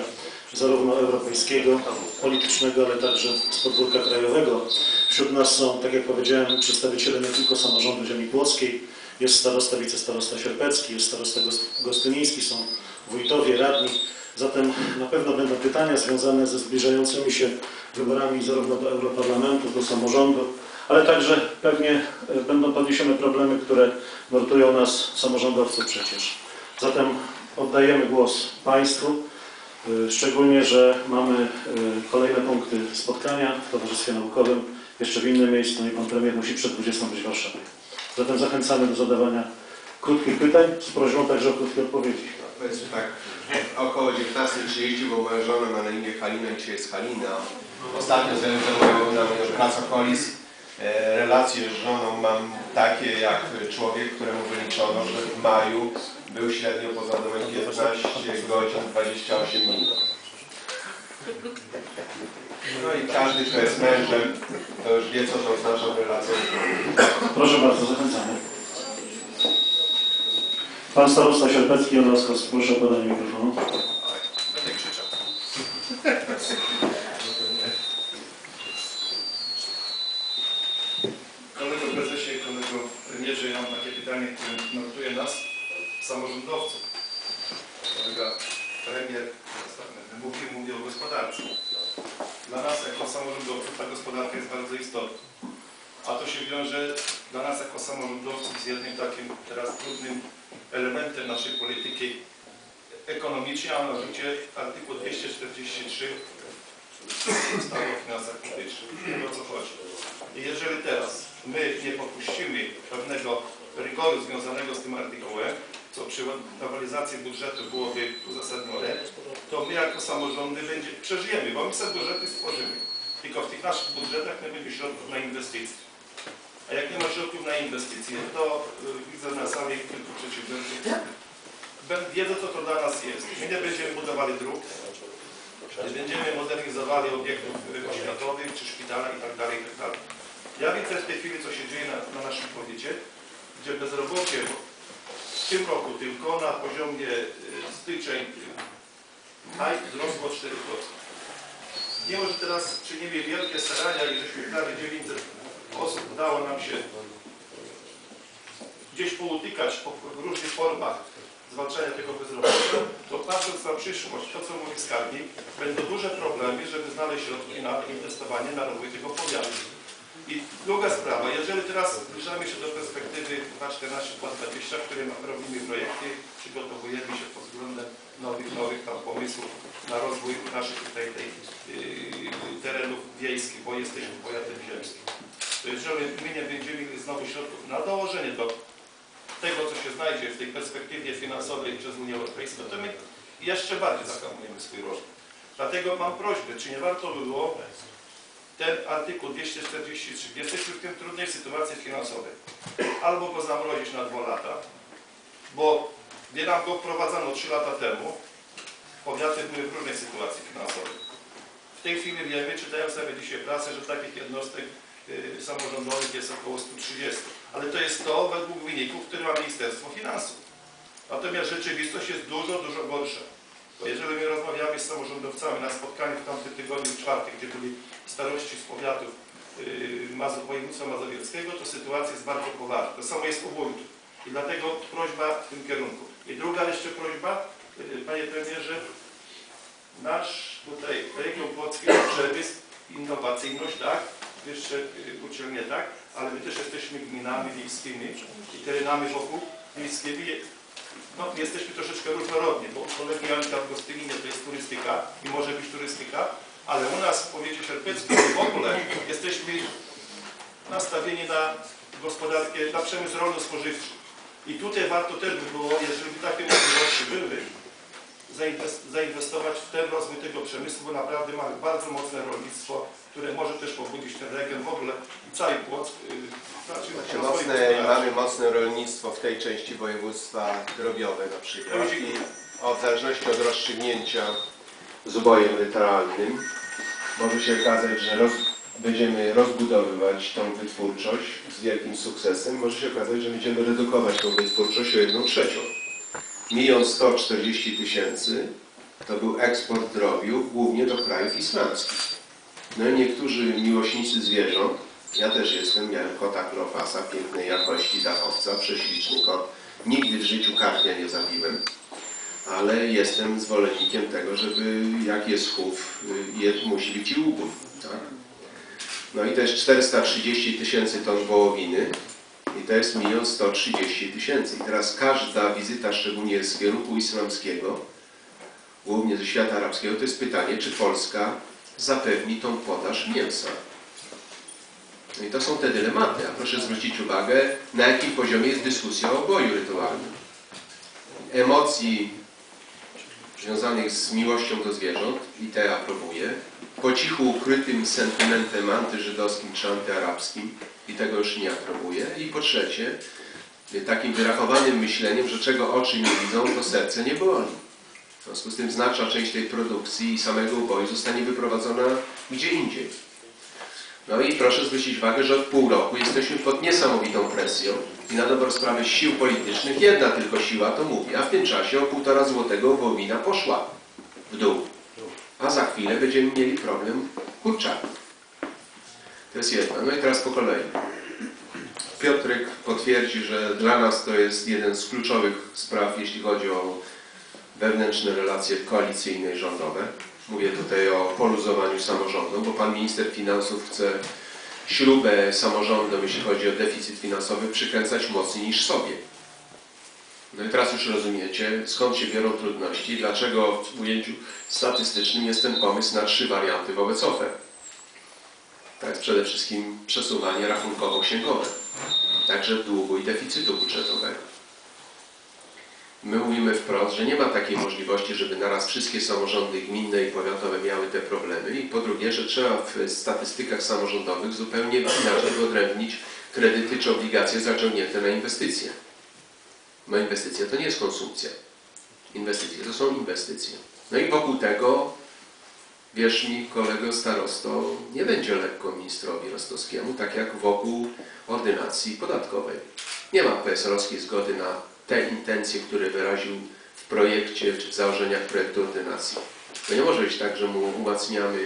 zarówno europejskiego, politycznego, ale także z podwórka krajowego. Wśród nas są, tak jak powiedziałem, przedstawiciele nie tylko samorządu ziemi płockiej, jest starosta, wicestarosta sierpecki, jest starosta Gos- gostyniński, są wójtowie, radni. Zatem na pewno będą pytania związane ze zbliżającymi się wyborami zarówno do Europarlamentu, do samorządu, ale także pewnie e, będą podniesione problemy, które nurtują nas, samorządowców przecież. Zatem oddajemy głos Państwu, e, szczególnie, że mamy e, kolejne punkty spotkania w Towarzystwie Naukowym, jeszcze w innym miejscu, no i Pan Premier musi przed 20 być w Warszawie. Zatem zachęcamy do zadawania krótkich pytań z prośbą także o krótkie odpowiedzi. Powiedzmy tak, około 19.30, bo moja żona ma na imię Halina i dzisiaj jest Halina. Ostatnio moją na moją pracokolis e, relacje z żoną mam takie jak człowiek, któremu wyliczono, że w maju był średnio poza domem 15 godzin 28 minut. No i każdy, kto jest mężem, to już wie, co to oznacza w relacji. Proszę bardzo, zachęcamy. Pan starosta Sierpecki od Laskos, proszę o podanie mikrofonu. Będę krzyczał. Kolego prezesie, kolego premierze, ja mam takie pytanie, które nurtuje nas, samorządowców. Kolega premier mówił, mówi o gospodarce. Dla nas jako samorządowców ta gospodarka jest bardzo istotna. A to się wiąże dla nas jako samorządowców z jednym takim teraz trudnym elementem naszej polityki ekonomicznej, a mianowicie artykuł 243 ustawy o finansach publicznych. O co chodzi. I jeżeli teraz my nie popuścimy pewnego rygoru związanego z tym artykułem, co przy nowelizacji budżetu byłoby uzasadnione, to my jako samorządy będzie, przeżyjemy, bo my sobie budżety stworzymy. Tylko w tych naszych budżetach nie będzie środków na inwestycje. A jak nie ma środków na inwestycje, to y, widzę na sali kilku przedsiębiorców, ben- wiedzą co to dla nas jest. My nie będziemy budowali dróg, nie będziemy modernizowali obiektów oświatowych, czy szpitala i tak Ja widzę w tej chwili, co się dzieje na, na naszym powiecie, gdzie bezrobocie w tym roku tylko na poziomie y, styczeń y, maj wzrosło o 4%. Mimo, że teraz czynimy wielkie starania i żeśmy prawie 900 osób udało nam się gdzieś poutykać po w różnych formach zwalczania tego bezrobocia, to patrząc na przyszłość, to co mówi skarbnik, będą duże problemy, żeby znaleźć środki na inwestowanie na rozwój tego powiatu. I druga sprawa, jeżeli teraz zbliżamy się do perspektywy 2014-2020, w której robimy projekty, przygotowujemy się pod względem nowych, nowych tam pomysłów na rozwój naszych tutaj tej, yy, terenów jesteśmy powiatem ziemskim. To jeżeli my nie będziemy mieli znowu środków na dołożenie do tego, co się znajdzie w tej perspektywie finansowej przez Unię Europejską, to my jeszcze bardziej zahamujemy swój rozwój. Dlatego mam prośbę, czy nie warto by było ten artykuł 243, jesteśmy w tym trudnej sytuacji finansowej, albo go zamrozić na dwa lata, bo gdy nam go wprowadzano 3 lata temu, powiaty były w różnej sytuacji finansowej. W tej chwili wiemy, czytając sobie dzisiaj prasę, że takich jednostek y, samorządowych jest około 130. Ale to jest to według wyników, które ma Ministerstwo Finansów. Natomiast rzeczywistość jest dużo, dużo gorsza. Jeżeli my rozmawiamy z samorządowcami na spotkaniu w tamtym tygodniu, czwartek, gdzie byli starości z powiatów yy, województwa mazowieckiego, to sytuacja jest bardzo poważna. To samo jest u wójtów. I dlatego prośba w tym kierunku. I druga jeszcze prośba, yy, Panie Premierze, nasz tutaj region Płocki przemysł, innowacyjność, tak, wyższe y, uczelnie, tak, ale my też jesteśmy gminami wiejskimi i terenami wokół wiejskimi. No, jesteśmy troszeczkę różnorodni, bo Janka w Gostyninie to jest turystyka i może być turystyka, ale u nas w powiecie sierpeckim w ogóle jesteśmy nastawieni na gospodarkę, na przemysł rolno-spożywczy. I tutaj warto też by było, jeżeli by takie możliwości były, zainwestować w ten rozwój tego przemysłu, bo naprawdę mamy bardzo mocne rolnictwo, które może też pobudzić ten region w ogóle i cały Płock. Znaczy mocne, mamy mocne rolnictwo w tej części województwa drobiowe na przykład i o, w zależności od rozstrzygnięcia z ubojem literalnym może się okazać, że roz, będziemy rozbudowywać tą wytwórczość z wielkim sukcesem. Może się okazać, że będziemy redukować tą wytwórczość o jedną trzecią. Milion 140 tysięcy to był eksport drobiu głównie do krajów islamskich. No i niektórzy miłośnicy zwierząt ja też jestem, miałem kota Klofasa, pięknej jakości dachowca, prześliczny kot. Nigdy w życiu karpia nie zabiłem, ale jestem zwolennikiem tego, żeby jak jest chów, y, je, musi być i ubój. Tak? No i też 430 tysięcy ton wołowiny i to jest 1 130 tysięcy. I teraz każda wizyta, szczególnie z kierunku islamskiego, głównie ze świata arabskiego, to jest pytanie, czy Polska zapewni tą podaż mięsa. No i to są te dylematy, a proszę zwrócić uwagę, na jakim poziomie jest dyskusja o boju rytualnym. Emocji związanych z miłością do zwierząt, i te aprobuję, po cichu ukrytym sentymentem antyżydowskim czy antyarabskim, i tego już nie aprobuję. I po trzecie, takim wyrachowanym myśleniem, że czego oczy nie widzą, to serce nie boli. W związku z tym znaczna część tej produkcji i samego uboju zostanie wyprowadzona gdzie indziej. No i proszę zwrócić uwagę, że od pół roku jesteśmy pod niesamowitą presją i na dobrą sprawę sił politycznych jedna tylko siła to mówi, a w tym czasie o półtora złotego wołowina poszła w dół. A za chwilę będziemy mieli problem kurczaków. To jest jedno. No i teraz po kolei. Piotrek potwierdzi, że dla nas to jest jeden z kluczowych spraw, jeśli chodzi o wewnętrzne relacje koalicyjne i rządowe. Mówię tutaj o poluzowaniu samorządom, bo pan minister finansów chce śrubę samorządom, jeśli chodzi o deficyt finansowy, przykręcać mocniej niż sobie. No i teraz już rozumiecie, skąd się biorą trudności dlaczego w ujęciu statystycznym jest ten pomysł na trzy warianty wobec OFE. Jest przede wszystkim przesuwanie rachunkowo-księgowe, także długu i deficytu budżetowego. My mówimy wprost, że nie ma takiej możliwości, żeby naraz wszystkie samorządy gminne i powiatowe miały te problemy i po drugie, że trzeba w statystykach samorządowych zupełnie inaczej wyodrębnić kredyty czy obligacje zaciągnięte na inwestycje. Bo inwestycja to nie jest konsumpcja. Inwestycje to są inwestycje. No i wokół tego, wierz mi, kolego starosto, nie będzie lekko ministrowi Rostowskiemu, tak jak wokół ordynacji podatkowej. Nie ma PSL-owskiej zgody na te intencje, które wyraził w projekcie czy w założeniach projektu ordynacji. To nie może być tak, że mu umacniamy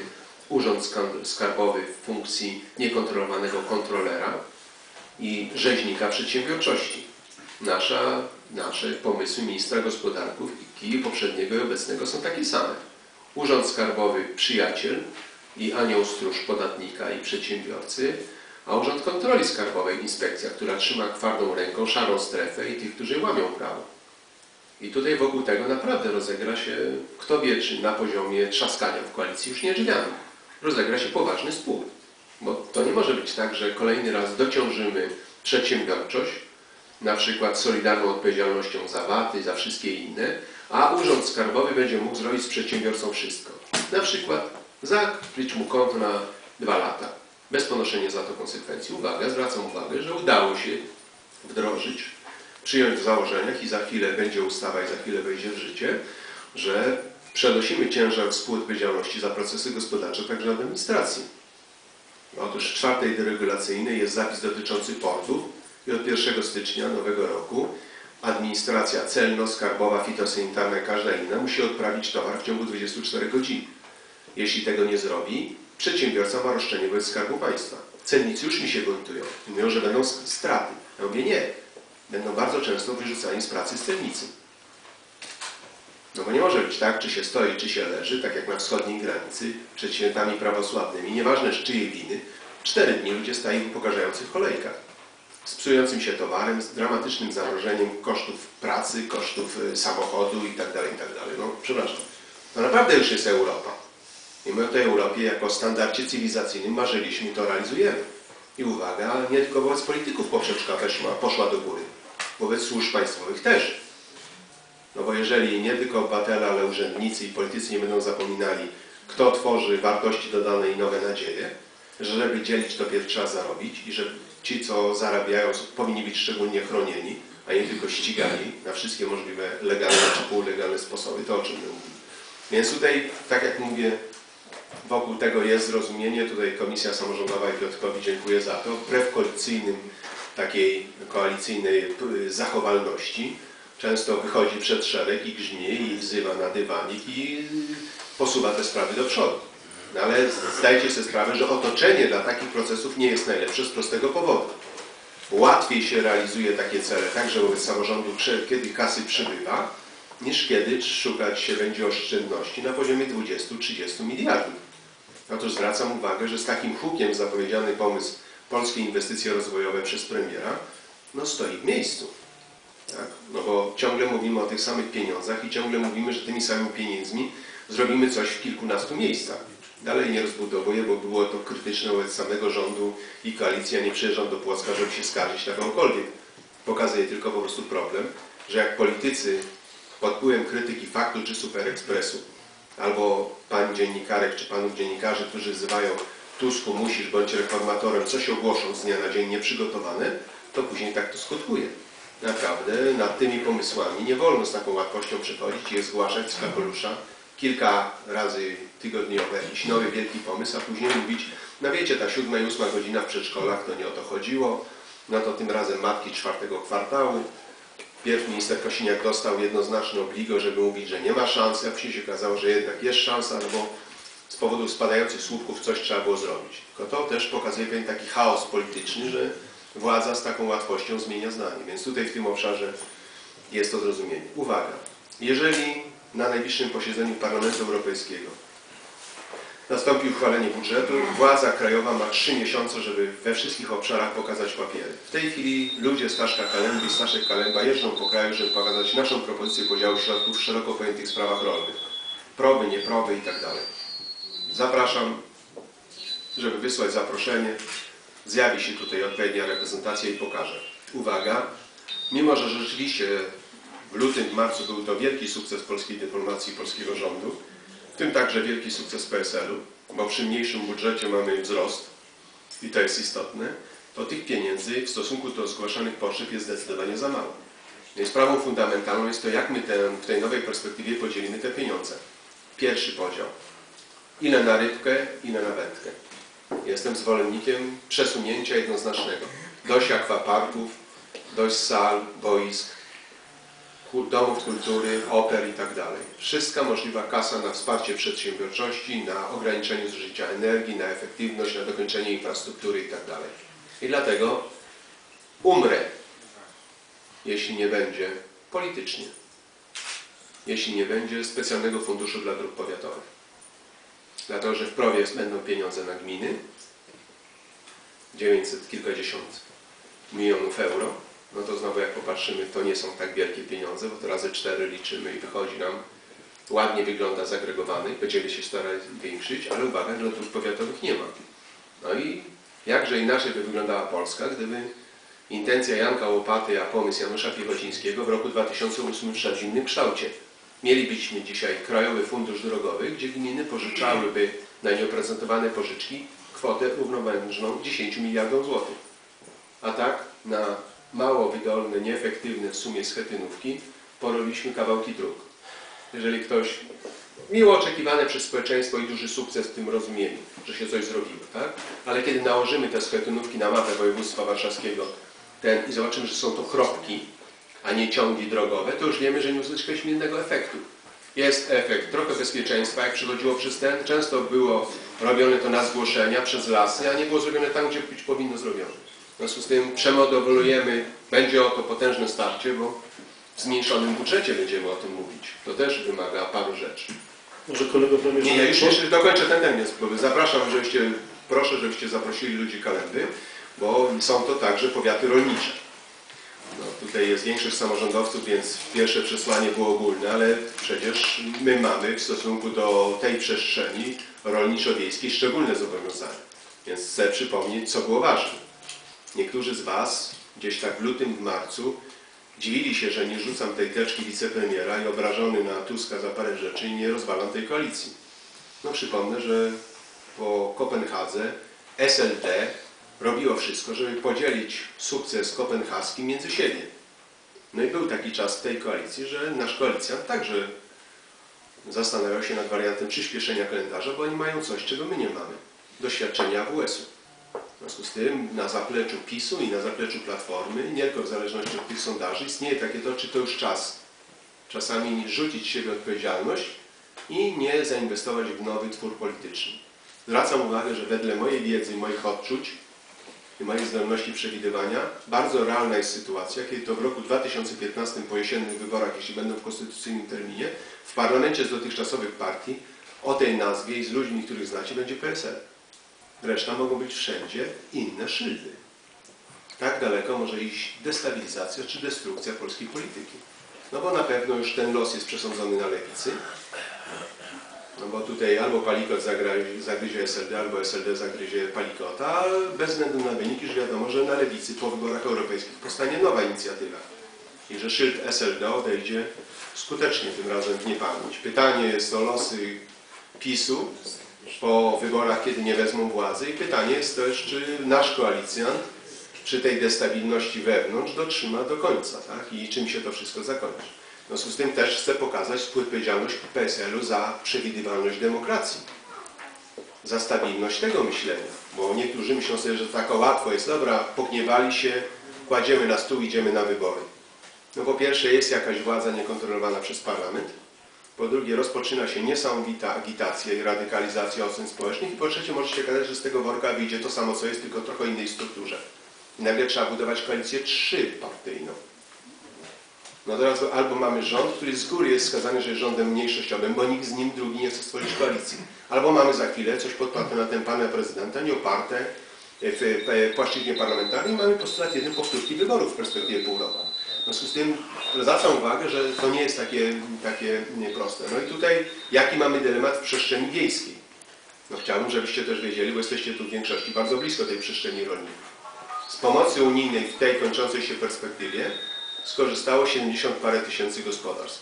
urząd skarbowy w funkcji niekontrolowanego kontrolera i rzeźnika przedsiębiorczości. Nasza, nasze pomysły ministra gospodarki poprzedniego i obecnego są takie same. Urząd skarbowy przyjaciel i anioł stróż podatnika i przedsiębiorcy, a Urząd Kontroli Skarbowej, inspekcja, która trzyma twardą ręką szarą strefę i tych, którzy łamią prawo. I tutaj wokół tego naprawdę rozegra się, kto wie, czy na poziomie trzaskania w koalicji, już nie drzwiami, rozegra się poważny spór. Bo to nie może być tak, że kolejny raz dociążymy przedsiębiorczość, na przykład solidarną odpowiedzialnością za VAT za wszystkie inne, a Urząd Skarbowy będzie mógł zrobić z przedsiębiorcą wszystko. Na przykład zakryć mu konto na dwa lata, bez ponoszenia za to konsekwencji. Uwaga, zwracam uwagę, że udało się wdrożyć, przyjąć w założeniach i za chwilę będzie ustawa i za chwilę wejdzie w życie, że przenosimy ciężar współodpowiedzialności za procesy gospodarcze także administracji. Otóż w czwartej deregulacyjnej jest zapis dotyczący portów i od 1 stycznia nowego roku administracja celno-skarbowa, fitosanitarna i każda inna musi odprawić towar w ciągu 24 godzin. Jeśli tego nie zrobi, przedsiębiorca ma roszczenie wobec Skarbu Państwa. Celnicy już mi się buntują. Mówią, że będą straty. Ja mówię nie. Będą bardzo często wyrzucani z pracy z celnicy. No bo nie może być tak, czy się stoi, czy się leży, tak jak na wschodniej granicy, przed świętami prawosławnymi, nieważne z czyjej winy, cztery dni ludzie stają upokarzający w kolejkach. Z psującym się towarem, z dramatycznym zamrożeniem kosztów pracy, kosztów y, samochodu itd. itd. No przepraszam. To naprawdę już jest Europa. I my o tej Europie jako standardzie cywilizacyjnym marzyliśmy i to realizujemy. I uwaga, nie tylko wobec polityków poprzeczka weszła, poszła do góry. Wobec służb państwowych też. No bo jeżeli nie tylko obywatele, ale urzędnicy i politycy nie będą zapominali, kto tworzy wartości dodane i nowe nadzieje, że żeby dzielić to pierw trzeba zarobić i że ci, co zarabiają, powinni być szczególnie chronieni, a nie tylko ścigani na wszystkie możliwe legalne czy półlegalne sposoby, to o czym my mówimy. Więc tutaj, tak jak mówię, wokół tego jest zrozumienie. Tutaj Komisja Samorządowa i Piotrkowi dziękuję za to. Wbrew koalicyjnym, takiej koalicyjnej p- zachowalności często wychodzi przed szereg i grzmie i wzywa na dywanik i posuwa te sprawy do przodu. No ale zdajcie sobie sprawę, że otoczenie dla takich procesów nie jest najlepsze z prostego powodu. Łatwiej się realizuje takie cele także wobec samorządu, kiedy kasy przybywa, niż kiedy szukać się będzie oszczędności na poziomie 20-30 miliardów. Otóż zwracam uwagę, że z takim hukiem zapowiedziany pomysł polskie inwestycje rozwojowe przez premiera no stoi w miejscu. Tak? No bo ciągle mówimy o tych samych pieniądzach i ciągle mówimy, że tymi samymi pieniędzmi zrobimy coś w kilkunastu miejscach. Dalej nie rozbudowuję, bo było to krytyczne wobec samego rządu i koalicji. Ja nie przyjeżdżam do Płocka, żeby się skarżyć na kogokolwiek. Pokazuję tylko po prostu problem, że jak politycy pod wpływem krytyki faktu czy superekspresu, albo pan dziennikarek czy panów dziennikarzy, którzy wzywają Tusku musisz bądź reformatorem, coś ogłoszą z dnia na dzień nieprzygotowane, to później tak to skutkuje. Naprawdę nad tymi pomysłami nie wolno z taką łatwością przychodzić i je zgłaszać z kapelusza kilka razy tygodniowo jakiś nowy wielki pomysł, a później mówić, no wiecie, ta siódma i ósma godzina w przedszkolach to nie o to chodziło, no to tym razem matki czwartego kwartału. Pierw minister Kosiniak dostał jednoznaczne obligo, żeby mówić, że nie ma szans, a później się okazało, że jednak jest szansa, no bo z powodu spadających słupków coś trzeba było zrobić. Tylko to też pokazuje pewien taki chaos polityczny, że władza z taką łatwością zmienia zdanie. Więc tutaj w tym obszarze jest to zrozumienie. Uwaga, jeżeli na najbliższym posiedzeniu Parlamentu Europejskiego nastąpi uchwalenie budżetu, władza krajowa ma trzy miesiące, żeby we wszystkich obszarach pokazać papiery. W tej chwili ludzie Staszka Kalemby Staszek Kalemba jeżdżą po kraju, żeby pokazać naszą propozycję podziału środków w szeroko pojętych sprawach rolnych. Proby, nieproby i tak dalej. Zapraszam, żeby wysłać zaproszenie. Zjawi się tutaj odpowiednia reprezentacja i pokaże. Uwaga, mimo że rzeczywiście w lutym, w marcu był to wielki sukces polskiej dyplomacji polskiego rządu, tym także wielki sukces PSL-u, bo przy mniejszym budżecie mamy wzrost i to jest istotne, to tych pieniędzy w stosunku do zgłaszanych potrzeb jest zdecydowanie za mało. Więc sprawą fundamentalną jest to, jak my te, w tej nowej perspektywie podzielimy te pieniądze. Pierwszy podział. Ile na rybkę, ile na wędkę. Jestem zwolennikiem przesunięcia jednoznacznego. Dość akwaparków, dość sal, boisk, domów kultury, oper i tak. Wszystka możliwa kasa na wsparcie przedsiębiorczości, na ograniczenie zużycia energii, na efektywność, na dokończenie infrastruktury i tak. I dlatego umrę, jeśli nie będzie politycznie, jeśli nie będzie specjalnego funduszu dla dróg powiatowych. Dlatego, że w prowie będą pieniądze na gminy, 900 kilkadziesiąt milionów euro, no to znowu jak popatrzymy, to nie są tak wielkie pieniądze, bo to razy cztery liczymy i wychodzi nam, ładnie wygląda zagregowany, będziemy się starać zwiększyć, ale uwaga, dla dróg powiatowych nie ma. No i jakże inaczej by wyglądała Polska, gdyby intencja Janka Łopaty, a pomysł Janusza Piechocińskiego w roku 2008 wszedł w innym kształcie. Mielibyśmy dzisiaj Krajowy Fundusz Drogowy, gdzie gminy pożyczałyby na nieoprocentowane pożyczki kwotę równoważną 10 miliardom złotych. A tak na mało wydolne, nieefektywne w sumie schetynówki porobiliśmy kawałki dróg. Jeżeli ktoś miło oczekiwane przez społeczeństwo i duży sukces w tym rozumieniu, że się coś zrobiło, tak? Ale kiedy nałożymy te schetynówki na mapę województwa warszawskiego ten, i zobaczymy, że są to kropki, a nie ciągi drogowe, to już wiemy, że nie uzyskaliśmy innego efektu. Jest efekt trochę bezpieczeństwa, jak przychodziło przez ten. Często było robione to na zgłoszenia przez lasy, a nie było zrobione tam, gdzie być powinno zrobione. W związku z tym przemodelujemy, będzie o to potężne starcie, bo w zmniejszonym budżecie będziemy o tym mówić. To też wymaga paru rzeczy. Może kolego premierze... Nie, ja już jeszcze dokończę ten temat, bo zapraszam, żebyście, proszę, żebyście zaprosili ludzi Kalendy, bo są to także powiaty rolnicze. No, tutaj jest większość samorządowców, więc pierwsze przesłanie było ogólne, ale przecież my mamy w stosunku do tej przestrzeni rolniczo-wiejskiej szczególne zobowiązania. Więc chcę przypomnieć, co było ważne. Niektórzy z Was gdzieś tak w lutym, w marcu dziwili się, że nie rzucam tej teczki wicepremiera i obrażony na Tuska za parę rzeczy nie rozwalam tej koalicji. No przypomnę, że po Kopenhadze SLD robiło wszystko, żeby podzielić sukces kopenhaski między siebie. No i był taki czas w tej koalicji, że nasz koalicjant także zastanawiał się nad wariantem przyspieszenia kalendarza, bo oni mają coś, czego my nie mamy. Doświadczenia AWS-u. W związku z tym na zapleczu PiSu i na zapleczu Platformy, nie tylko w zależności od tych sondaży, istnieje takie to, czy to już czas czasami rzucić siebie odpowiedzialność i nie zainwestować w nowy twór polityczny. Zwracam uwagę, że wedle mojej wiedzy i moich odczuć i mojej zdolności przewidywania, bardzo realna jest sytuacja, kiedy to w roku 2015 po jesiennych wyborach, jeśli będą w konstytucyjnym terminie, w parlamencie z dotychczasowych partii o tej nazwie i z ludźmi, których znacie, będzie PSL. Reszta mogą być wszędzie inne szyldy. Tak daleko może iść destabilizacja czy destrukcja polskiej polityki. No bo na pewno już ten los jest przesądzony na lewicy. No bo tutaj albo Palikot zagryzie SLD, albo SLD zagryzie Palikota, bez względu na wyniki już wiadomo, że na lewicy po wyborach europejskich powstanie nowa inicjatywa. I że szyld SLD odejdzie skutecznie tym razem w niepamięć. Pytanie jest o losy PiSu po wyborach, kiedy nie wezmą władzy i pytanie jest też, czy nasz koalicjant przy tej destabilności wewnątrz dotrzyma do końca tak? i czym się to wszystko zakończy. W związku z tym też chcę pokazać współodpowiedzialność PSL-u za przewidywalność demokracji, za stabilność tego myślenia, bo niektórzy myślą sobie, że tak łatwo jest, dobra, pogniewali się, kładziemy na stół, idziemy na wybory. No po pierwsze jest jakaś władza niekontrolowana przez parlament, po drugie rozpoczyna się niesamowita agitacja i radykalizacja ocen społecznych i po trzecie może się okazać, że z tego worka wyjdzie to samo co jest, tylko trochę innej strukturze. I nagle trzeba budować koalicję trzypartyjną. No teraz albo mamy rząd, który z góry jest skazany, że jest rządem mniejszościowym, bo nikt z nim drugi nie chce stworzyć koalicji. Albo mamy za chwilę coś pod patronatem pana prezydenta, nieoparte w płaszczyźnie parlamentarnej. Mamy postulat jeden powtórki wyborów w perspektywie pół. Związku z tym zwracam uwagę, że to nie jest takie, takie proste. No i tutaj jaki mamy dylemat w przestrzeni wiejskiej? No chciałbym, żebyście też wiedzieli, bo jesteście tu w większości bardzo blisko tej przestrzeni rolników. Z pomocy unijnej w tej kończącej się perspektywie skorzystało 70 parę tysięcy gospodarstw.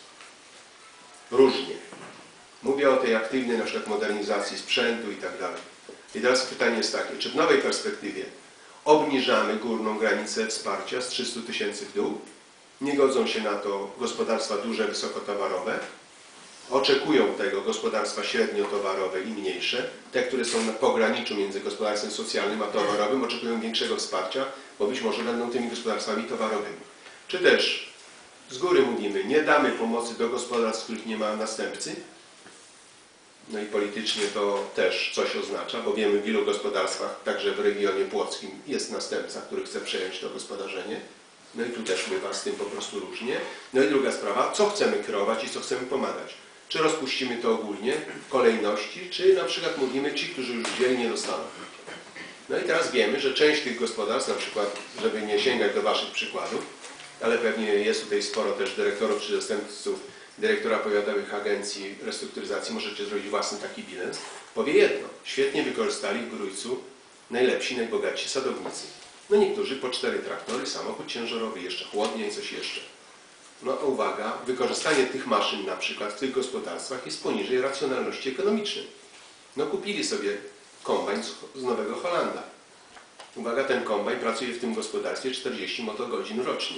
Różnie. Mówię o tej aktywnej na przykład modernizacji sprzętu i tak dalej. I teraz pytanie jest takie, czy w nowej perspektywie obniżamy górną granicę wsparcia z 300 tysięcy w dół? Nie godzą się na to gospodarstwa duże, wysokotowarowe. Oczekują tego gospodarstwa średniotowarowe i mniejsze. Te, które są na pograniczu między gospodarstwem socjalnym a towarowym, oczekują większego wsparcia, bo być może będą tymi gospodarstwami towarowymi. Czy też z góry mówimy, nie damy pomocy do gospodarstw, których nie ma następcy. No i politycznie to też coś oznacza, bo wiemy w ilu gospodarstwach, także w regionie płockim, jest następca, który chce przejąć to gospodarzenie. No i tu też bywa z tym po prostu różnie. No i druga sprawa, co chcemy kreować i co chcemy pomagać. Czy rozpuścimy to ogólnie w kolejności, czy na przykład mówimy, ci, którzy już wzięli, nie dostaną. No i teraz wiemy, że część tych gospodarstw, na przykład, żeby nie sięgać do Waszych przykładów, ale pewnie jest tutaj sporo też dyrektorów czy zastępców dyrektora powiatowych agencji restrukturyzacji, możecie zrobić własny taki bilans, powie jedno. Świetnie wykorzystali w Grójcu najlepsi, najbogatsi sadownicy. No niektórzy po cztery traktory, samochód ciężarowy, jeszcze chłodnie i coś jeszcze. No uwaga, wykorzystanie tych maszyn na przykład w tych gospodarstwach jest poniżej racjonalności ekonomicznej. No kupili sobie kombajn z, z Nowego Holanda. Uwaga, ten kombajn pracuje w tym gospodarstwie 40 motogodzin rocznie.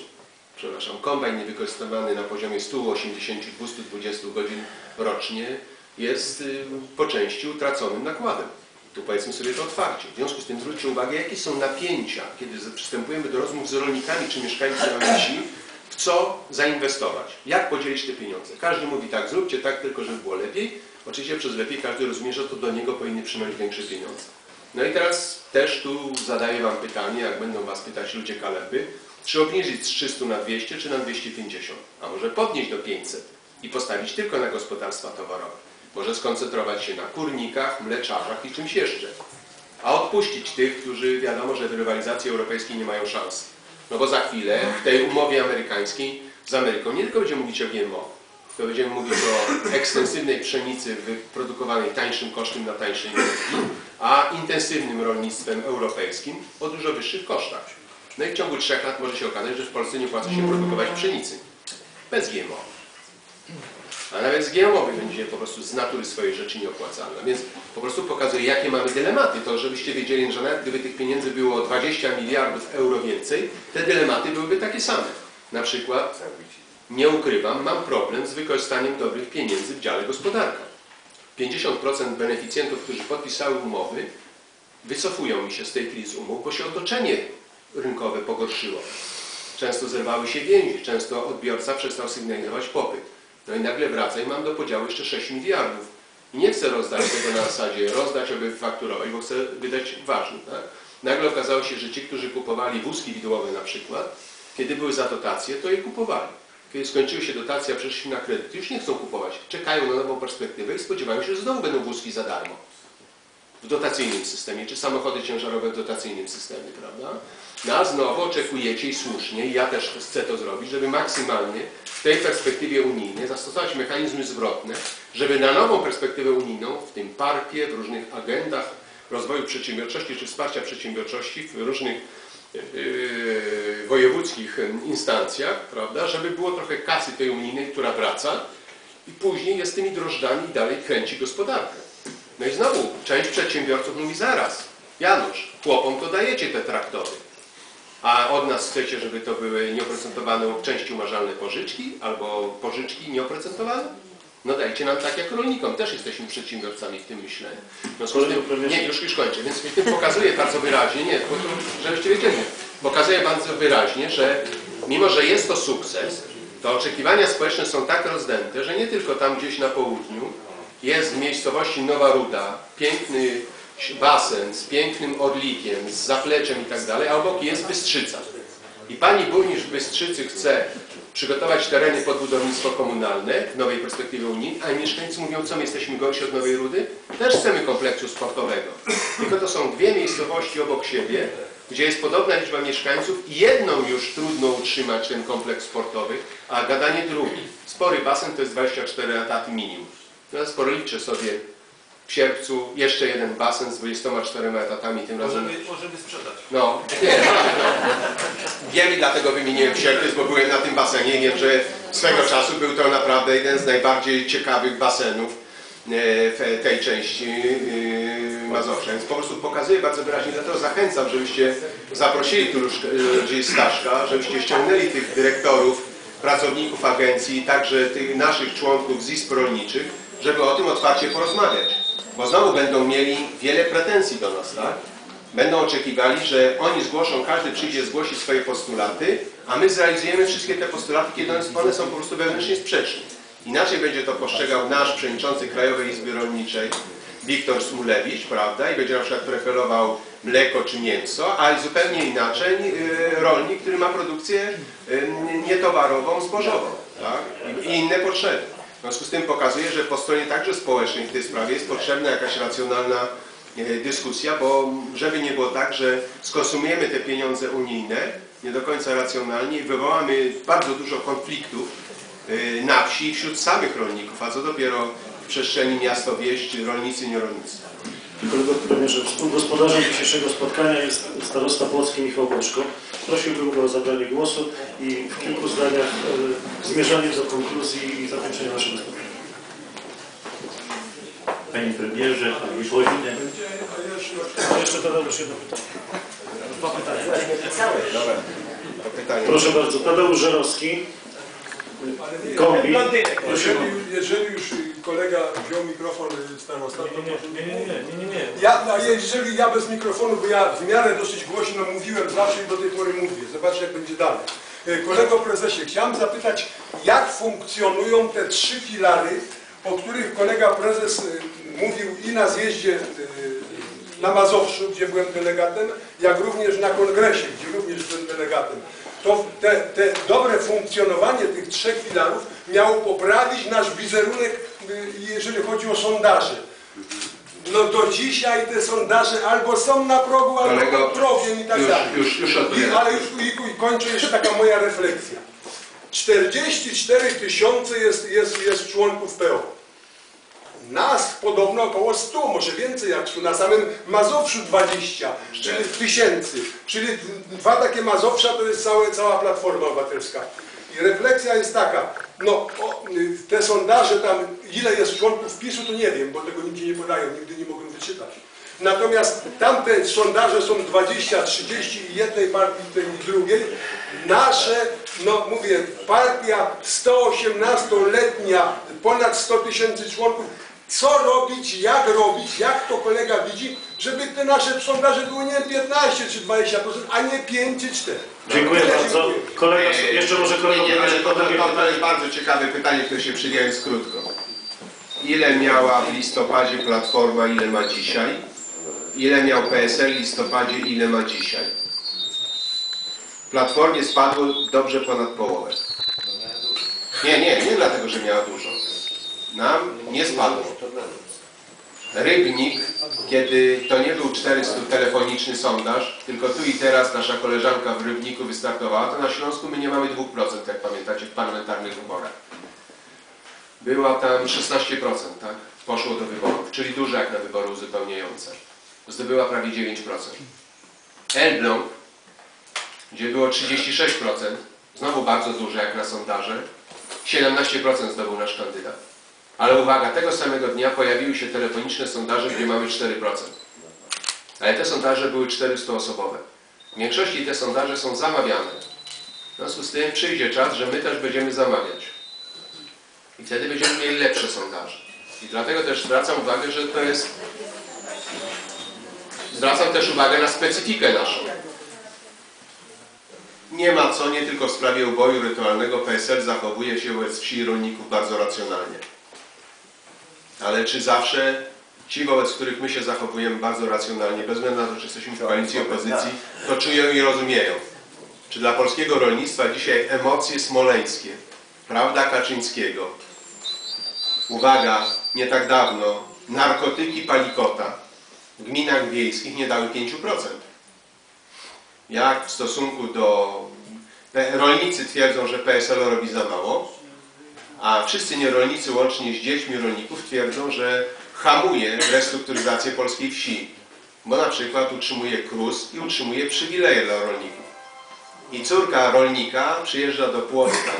Przepraszam, kombajn niewykorzystywany na poziomie 180-220 godzin rocznie jest y, po części utraconym nakładem. Tu powiedzmy sobie to otwarcie. W związku z tym zwróćcie uwagę, jakie są napięcia, kiedy przystępujemy do rozmów z rolnikami czy mieszkańcami wsi, w co zainwestować, jak podzielić te pieniądze. Każdy mówi tak, zróbcie tak, tylko żeby było lepiej. Oczywiście przez lepiej każdy rozumie, że to do niego powinny przynosić większe pieniądze. No i teraz też tu zadaję Wam pytanie, jak będą Was pytać ludzie Kaleby, czy obniżyć z 300 na 200, czy na 250, a może podnieść do 500 i postawić tylko na gospodarstwa towarowe. Może skoncentrować się na kurnikach, mleczarzach i czymś jeszcze. A odpuścić tych, którzy wiadomo, że w rywalizacji europejskiej nie mają szans. No bo za chwilę w tej umowie amerykańskiej z Ameryką nie tylko będziemy mówić o GMO, to będziemy mówić o ekstensywnej pszenicy wyprodukowanej tańszym kosztem na tańszej energii, a intensywnym rolnictwem europejskim o dużo wyższych kosztach. No i w ciągu trzech lat może się okazać, że w Polsce nie opłaca się produkować pszenicy. Bez GMO. A nawet z GMO będzie po prostu z natury swojej rzeczy nieopłacalna. Więc po prostu pokazuje, jakie mamy dylematy. To, żebyście wiedzieli, że nawet gdyby tych pieniędzy było 20 miliardów euro więcej, te dylematy byłyby takie same. Na przykład, nie ukrywam, mam problem z wykorzystaniem dobrych pieniędzy w dziale gospodarka. 50% beneficjentów, którzy podpisały umowy, wycofują mi się z tej krizy umów, bo się otoczenie rynkowe pogorszyło. Często zerwały się więzi, często odbiorca przestał sygnalizować popyt. No i nagle wraca i mam do podziału jeszcze 6 miliardów. I nie chcę rozdać tego na zasadzie rozdać, aby fakturować, bo chcę wydać ważny. Tak? Nagle okazało się, że ci, którzy kupowali wózki widłowe na przykład, kiedy były za dotacje, to je kupowali. Kiedy skończyły się dotacje, a przeszli na kredyt, już nie chcą kupować. Czekają na nową perspektywę i spodziewają się, że znowu będą wózki za darmo w dotacyjnym systemie, czy samochody ciężarowe w dotacyjnym systemie, prawda? No a znowu oczekujecie i słusznie, i ja też chcę to zrobić, żeby maksymalnie w tej perspektywie unijnej zastosować mechanizmy zwrotne, żeby na nową perspektywę unijną, w tym parpie, w różnych agendach rozwoju przedsiębiorczości czy wsparcia przedsiębiorczości, w różnych yy, wojewódzkich instancjach, prawda, żeby było trochę kasy tej unijnej, która wraca i później jest tymi drożdżami dalej kręci gospodarkę. No i znowu część przedsiębiorców mówi zaraz, Janusz, chłopom to dajecie te traktory, a od nas chcecie, żeby to były nieoprocentowane w części umarzalne pożyczki albo pożyczki nieoprocentowane? No dajcie nam tak jak rolnikom, też jesteśmy przedsiębiorcami w tym myśleniu. No, z tym, nie, już, już kończę, więc tym pokazuje bardzo wyraźnie, nie, bo to, żebyście wiedzieli, pokazuje bardzo wyraźnie, że mimo, że jest to sukces, to oczekiwania społeczne są tak rozdęte, że nie tylko tam gdzieś na południu jest w miejscowości Nowa Ruda piękny basen z pięknym orlikiem, z zapleczem i tak dalej, a obok jest Bystrzyca. I pani burmistrz Bystrzycy chce przygotować tereny pod budownictwo komunalne w nowej perspektywie Unii, a mieszkańcy mówią, co my jesteśmy gorsi od Nowej Rudy? Też chcemy kompleksu sportowego. Tylko to są dwie miejscowości obok siebie, gdzie jest podobna liczba mieszkańców i jedną już trudno utrzymać ten kompleks sportowy, a gadanie drugi. Spory basen to jest 24 etaty minimum. Teraz policzę sobie w sierpcu jeszcze jeden basen z 24 etatami tym razem. Możemy, możemy sprzedać. No, nie, wiem i dlatego wymieniłem sierpiec, bo byłem na tym basenie. Wiem, że swego czasu był to naprawdę jeden z najbardziej ciekawych basenów e, w tej części e, Mazowsza. Więc po prostu pokazuję bardzo wyraźnie, dlatego zachęcam, żebyście zaprosili tu już ludzi Staszka, żebyście ściągnęli tych dyrektorów, pracowników agencji, także tych naszych członków z izb rolniczych, żeby o tym otwarcie porozmawiać. Bo znowu będą mieli wiele pretensji do nas, tak? Będą oczekiwali, że oni zgłoszą, każdy przyjdzie, zgłosi swoje postulaty, a my zrealizujemy wszystkie te postulaty, kiedy one są po prostu wewnętrznie sprzeczne. Inaczej będzie to postrzegał nasz przewodniczący Krajowej Izby Rolniczej, Wiktor Smulewicz, prawda, i będzie na przykład preferował mleko czy mięso, a zupełnie inaczej y, rolnik, który ma produkcję y, nietowarową, zbożową, tak, i inne potrzeby. W związku z tym pokazuje, że po stronie także społecznej w tej sprawie jest potrzebna jakaś racjonalna e, dyskusja, bo żeby nie było tak, że skonsumujemy te pieniądze unijne nie do końca racjonalnie i wywołamy bardzo dużo konfliktów e, na wsi wśród samych rolników, a co dopiero w przestrzeni miasto-wieś, czy rolnicy, nie rolnicy. Kolego premierze, współgospodarzem dzisiejszego spotkania jest starosta Płocki Michał Boczko. Prosiłbym go o zabranie głosu i w kilku zdaniach e, zmierzanie do konkluzji i zakończenia naszego spotkania. Panie premierze, panie woźnie, A jeszcze Tadeusz jedno pytanie. Dwa pytania. Proszę bardzo, Tadeusz Żerowski. Kombi. Jeżeli, jeżeli już kolega wziął mikrofon starosta, to nie, nie, nie, nie, nie, nie. ja, a jeżeli ja bez mikrofonu, bo ja w miarę dosyć głośno mówiłem zawsze i do tej pory mówię, zobaczcie jak będzie dalej. E, Kolego prezesie, chciałem zapytać, jak funkcjonują te trzy filary, o których kolega prezes e, mówił i na zjeździe na Mazowszu, gdzie byłem delegatem, jak również na kongresie, gdzie również byłem delegatem. To te, te dobre funkcjonowanie tych trzech filarów miało poprawić nasz wizerunek, y, jeżeli chodzi o sondaże. No do dzisiaj te sondaże albo są na progu, albo Kolego, pod progiem i tak już- dalej. już- już I, ale już i, i kończę jeszcze taka moja refleksja. 44 tysiące jest, jest, jest członków PO. Nas podobno około 100, może więcej jak 100, na samym Mazowszu 20 czyli tysięcy. Czyli dwa takie Mazowsza to jest całe, cała Platforma Obywatelska. I refleksja jest taka, no o, te sondaże tam, ile jest członków PiSu, to nie wiem, bo tego nigdzie nie podają, nigdy nie mogłem wyczytać. Natomiast tamte sondaże są 20, 30 i jednej partii, tej drugiej. Nasze, no mówię, partia 118-letnia, ponad 100 tysięcy członków. Co robić, jak robić, jak to kolega widzi, żeby te nasze sondaże były nie 15 czy 20%, a nie 5 czy 4. Dziękuję Tyle bardzo. dziękuję. Kolega, jeszcze może kolega Nie, nie, ale to, to, to, jest bardzo ciekawe pytanie, które się przyjęło jest krótko. Ile miała w listopadzie Platforma, ile ma dzisiaj? Ile miał PSL w listopadzie, ile ma dzisiaj? W Platformie spadło dobrze ponad połowę. Nie, nie, nie dlatego, że miała dużo. Nam nie spadło. Rybnik, kiedy to nie był 400 telefoniczny sondaż, tylko tu i teraz nasza koleżanka w Rybniku wystartowała, to na Śląsku my nie mamy 2%, jak pamiętacie, w parlamentarnych wyborach. Była tam 16%, tak? Poszło do wyborów, czyli duże jak na wybory uzupełniające. Zdobyła prawie 9%. Elbląg, gdzie było 36%, znowu bardzo duże jak na sondaże, 17% zdobył nasz kandydat. Ale uwaga, tego samego dnia pojawiły się telefoniczne sondaże, gdzie mamy 4%. Ale te sondaże były 400-osobowe. W większości te sondaże są zamawiane. W związku z tym przyjdzie czas, że my też będziemy zamawiać. I wtedy będziemy mieli lepsze sondaże. I dlatego też zwracam uwagę, że to jest... Zwracam też uwagę na specyfikę naszą. Nie ma co, nie tylko w sprawie uboju rytualnego PSL zachowuje się wobec wsi rolników bardzo racjonalnie. Ale czy zawsze ci, wobec których my się zachowujemy bardzo racjonalnie, bez względu na to, czy jesteśmy w koalicji opozycji, to czują i rozumieją? Czy dla polskiego rolnictwa dzisiaj emocje smoleńskie, prawda Kaczyńskiego, uwaga, nie tak dawno, narkotyki palikota w gminach wiejskich nie dały 5%. Jak w stosunku do... Rolnicy twierdzą, że PSL robi za mało, a wszyscy nierolnicy, łącznie z dziećmi rolników, twierdzą, że hamuje restrukturyzację polskiej wsi, bo na przykład utrzymuje KRUS i utrzymuje przywileje dla rolników. I córka rolnika przyjeżdża do Płocka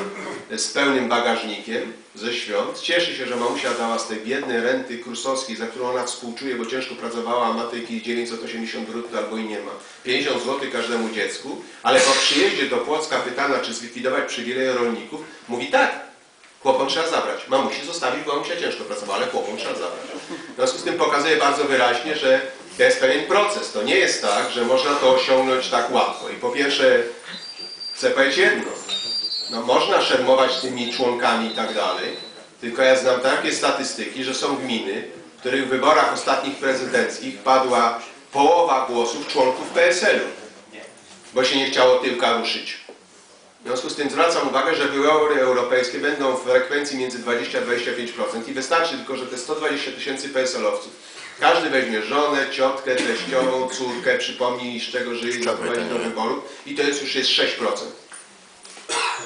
z pełnym bagażnikiem ze świąt. Cieszy się, że mamusia dała z tej biednej renty krusowskiej, za którą ona współczuje, bo ciężko pracowała, a ma tej jakieś 980 brutto albo i nie ma. 50 zł każdemu dziecku, ale po przyjeździe do Płocka pytana, czy zlikwidować przywileje rolników, mówi tak, chłopom trzeba zabrać. Mamusi zostawić, bo mamusia ciężko pracowała, ale chłopom trzeba zabrać. W związku z tym pokazuje bardzo wyraźnie, że to jest pewien proces. To nie jest tak, że można to osiągnąć tak łatwo. I po pierwsze, chcę powiedzieć jedno. No można szermować tymi członkami i tak dalej, tylko ja znam takie statystyki, że są gminy, w których w wyborach ostatnich prezydenckich padła połowa głosów członków PSL-u, bo się nie chciało tyłka ruszyć. W związku z tym zwracam uwagę, że wybory europejskie będą w frekwencji między 20 a 25% i wystarczy tylko, że te 120 tysięcy PSL-owców każdy weźmie żonę, ciotkę, teściową, córkę, przypomni z czego żyje i zaprowadzi do wyborów i to jest już jest 6%.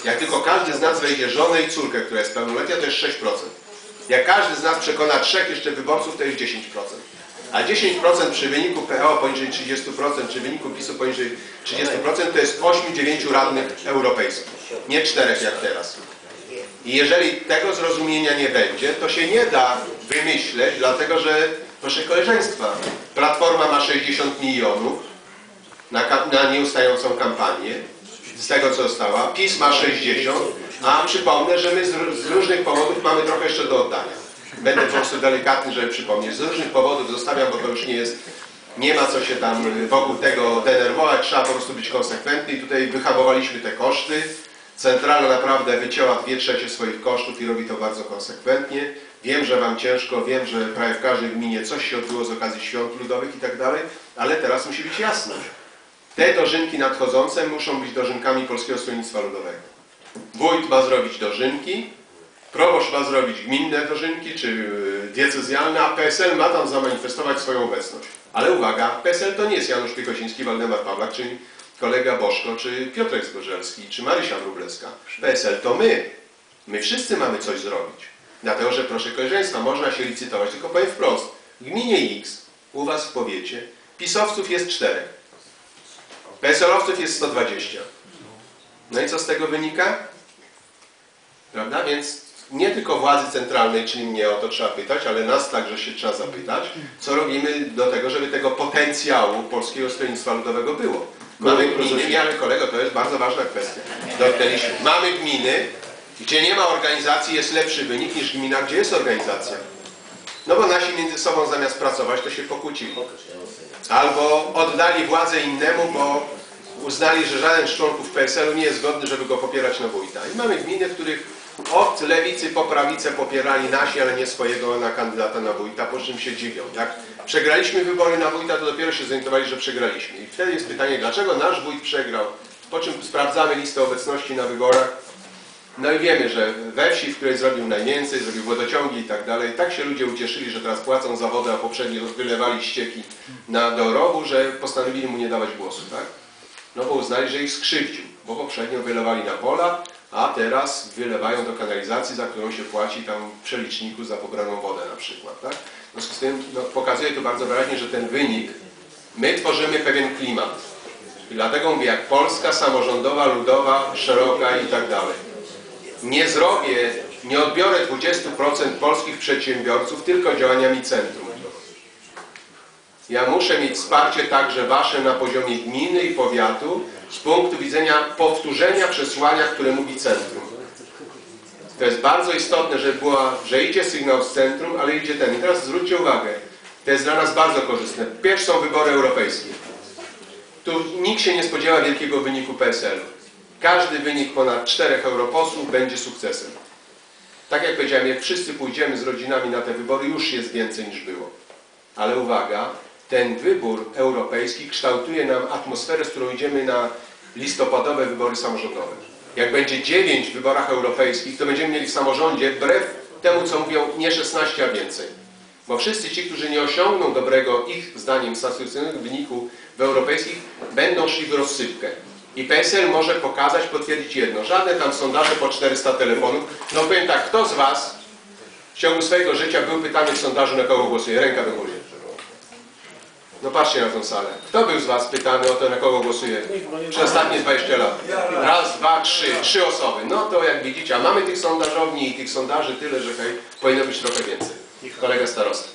Jak tylko każdy z nas wejdzie żonę i córkę, która jest pełnoletnia, to jest 6%. Jak każdy z nas przekona trzech jeszcze wyborców, to jest 10%. A 10% przy wyniku PO poniżej 30%, czy wyniku PiSu poniżej 30% to jest 8-9 radnych europejskich, nie czterech jak teraz. I jeżeli tego zrozumienia nie będzie, to się nie da wymyśleć, dlatego że, proszę koleżeństwa, Platforma ma 60 milionów na, na nieustającą kampanię, z tego co została, PiS ma 60, a przypomnę, że my z, z różnych powodów mamy trochę jeszcze do oddania. Będę po prostu delikatny, żeby przypomnieć. Z różnych powodów zostawiam, bo to już nie jest, nie ma co się tam wokół tego denerwować, trzeba po prostu być konsekwentny i tutaj wyhamowaliśmy te koszty. Centrala naprawdę wycięła dwie trzecie swoich kosztów i robi to bardzo konsekwentnie. Wiem, że Wam ciężko, wiem, że prawie w każdej gminie coś się odbyło z okazji świąt ludowych i tak dalej, ale teraz musi być jasność. Te dożynki nadchodzące muszą być dożynkami Polskiego Stronnictwa Ludowego. Wójt ma zrobić dożynki, proboszcz ma zrobić gminne dożynki czy y, diecezjalne, a PSL ma tam zamanifestować swoją obecność. Ale uwaga, PSL to nie jest Janusz Piekosiński, Waldemar Pawlak, czy kolega Boszko, czy Piotrek Zgorzelski, czy Marysia Wróblewska. PSL to my. My wszyscy mamy coś zrobić. Dlatego, że proszę koleżeństwa, można się licytować, tylko powiem wprost. W gminie X, u Was w powiecie, pisowców jest czterech. PSL-owców jest 120. No i co z tego wynika? Prawda? Więc nie tylko władzy centralnej, czyli mnie o to trzeba pytać, ale nas także się trzeba zapytać, co robimy do tego, żeby tego potencjału Polskiego Stronnictwa Ludowego było. Mamy gminy, ale kolego, to jest bardzo ważna kwestia. Dotknęliśmy. Mamy gminy, gdzie nie ma organizacji, jest lepszy wynik niż gmina, gdzie jest organizacja. No bo nasi między sobą zamiast pracować, to się pokłócili. Albo oddali władzę innemu, bo uznali, że żaden z członków PSL-u nie jest godny, żeby go popierać na wójta. I mamy gminy, w których od lewicy po prawicę popierali nasi, ale nie swojego na kandydata na wójta, po czym się dziwią. Jak przegraliśmy wybory na wójta, to dopiero się zorientowali, że przegraliśmy. I wtedy jest pytanie, dlaczego nasz wójt przegrał? Po czym sprawdzamy listę obecności na wyborach. No i wiemy, że we wsi, w której zrobił najwięcej, zrobił wodociągi i tak dalej, tak się ludzie ucieszyli, że teraz płacą za wodę, a poprzednio wylewali ścieki na do rowu, że postanowili mu nie dawać głosu, tak? No bo uznali, że ich skrzywdził, bo poprzednio wylewali na pola, a teraz wylewają do kanalizacji, za którą się płaci tam w przeliczniku za pobraną wodę na przykład, tak? W związku z tym no, pokazuje to bardzo wyraźnie, że ten wynik, my tworzymy pewien klimat. I dlatego mówię, jak Polska samorządowa, ludowa, szeroka i tak dalej nie zrobię, nie odbiorę 20% polskich przedsiębiorców tylko działaniami centrum. Ja muszę mieć wsparcie także wasze na poziomie gminy i powiatu z punktu widzenia powtórzenia przesłania, które mówi centrum. To jest bardzo istotne, że, była, że idzie sygnał z centrum, ale idzie ten. I teraz zwróćcie uwagę, to jest dla nas bardzo korzystne. Pierwsze są wybory europejskie. Tu nikt się nie spodziewa wielkiego wyniku PSL-u. Każdy wynik ponad czterech europosłów będzie sukcesem. Tak jak powiedziałem, jak wszyscy pójdziemy z rodzinami na te wybory, już jest więcej niż było. Ale uwaga, ten wybór europejski kształtuje nam atmosferę, z którą idziemy na listopadowe wybory samorządowe. Jak będzie dziewięć w wyborach europejskich, to będziemy mieli w samorządzie, wbrew temu, co mówią, nie 16, a więcej. Bo wszyscy ci, którzy nie osiągną dobrego, ich zdaniem, satysfakcjonującego wyniku w europejskich, będą szli w rozsypkę. I PSL może pokazać, potwierdzić jedno. Żadne tam sondaże po 400 telefonów. No powiem tak, kto z Was w ciągu swojego życia był pytany w sondażu, na kogo głosuje? Ręka do góry. No patrzcie na tą salę. Kto był z Was pytany o to, na kogo głosuje przez ostatnie 20 lat? Raz, dwa, trzy. Trzy osoby. No to jak widzicie, a mamy tych sondażowni i tych sondaży tyle, że hej, powinno być trochę więcej. Kolega starosta.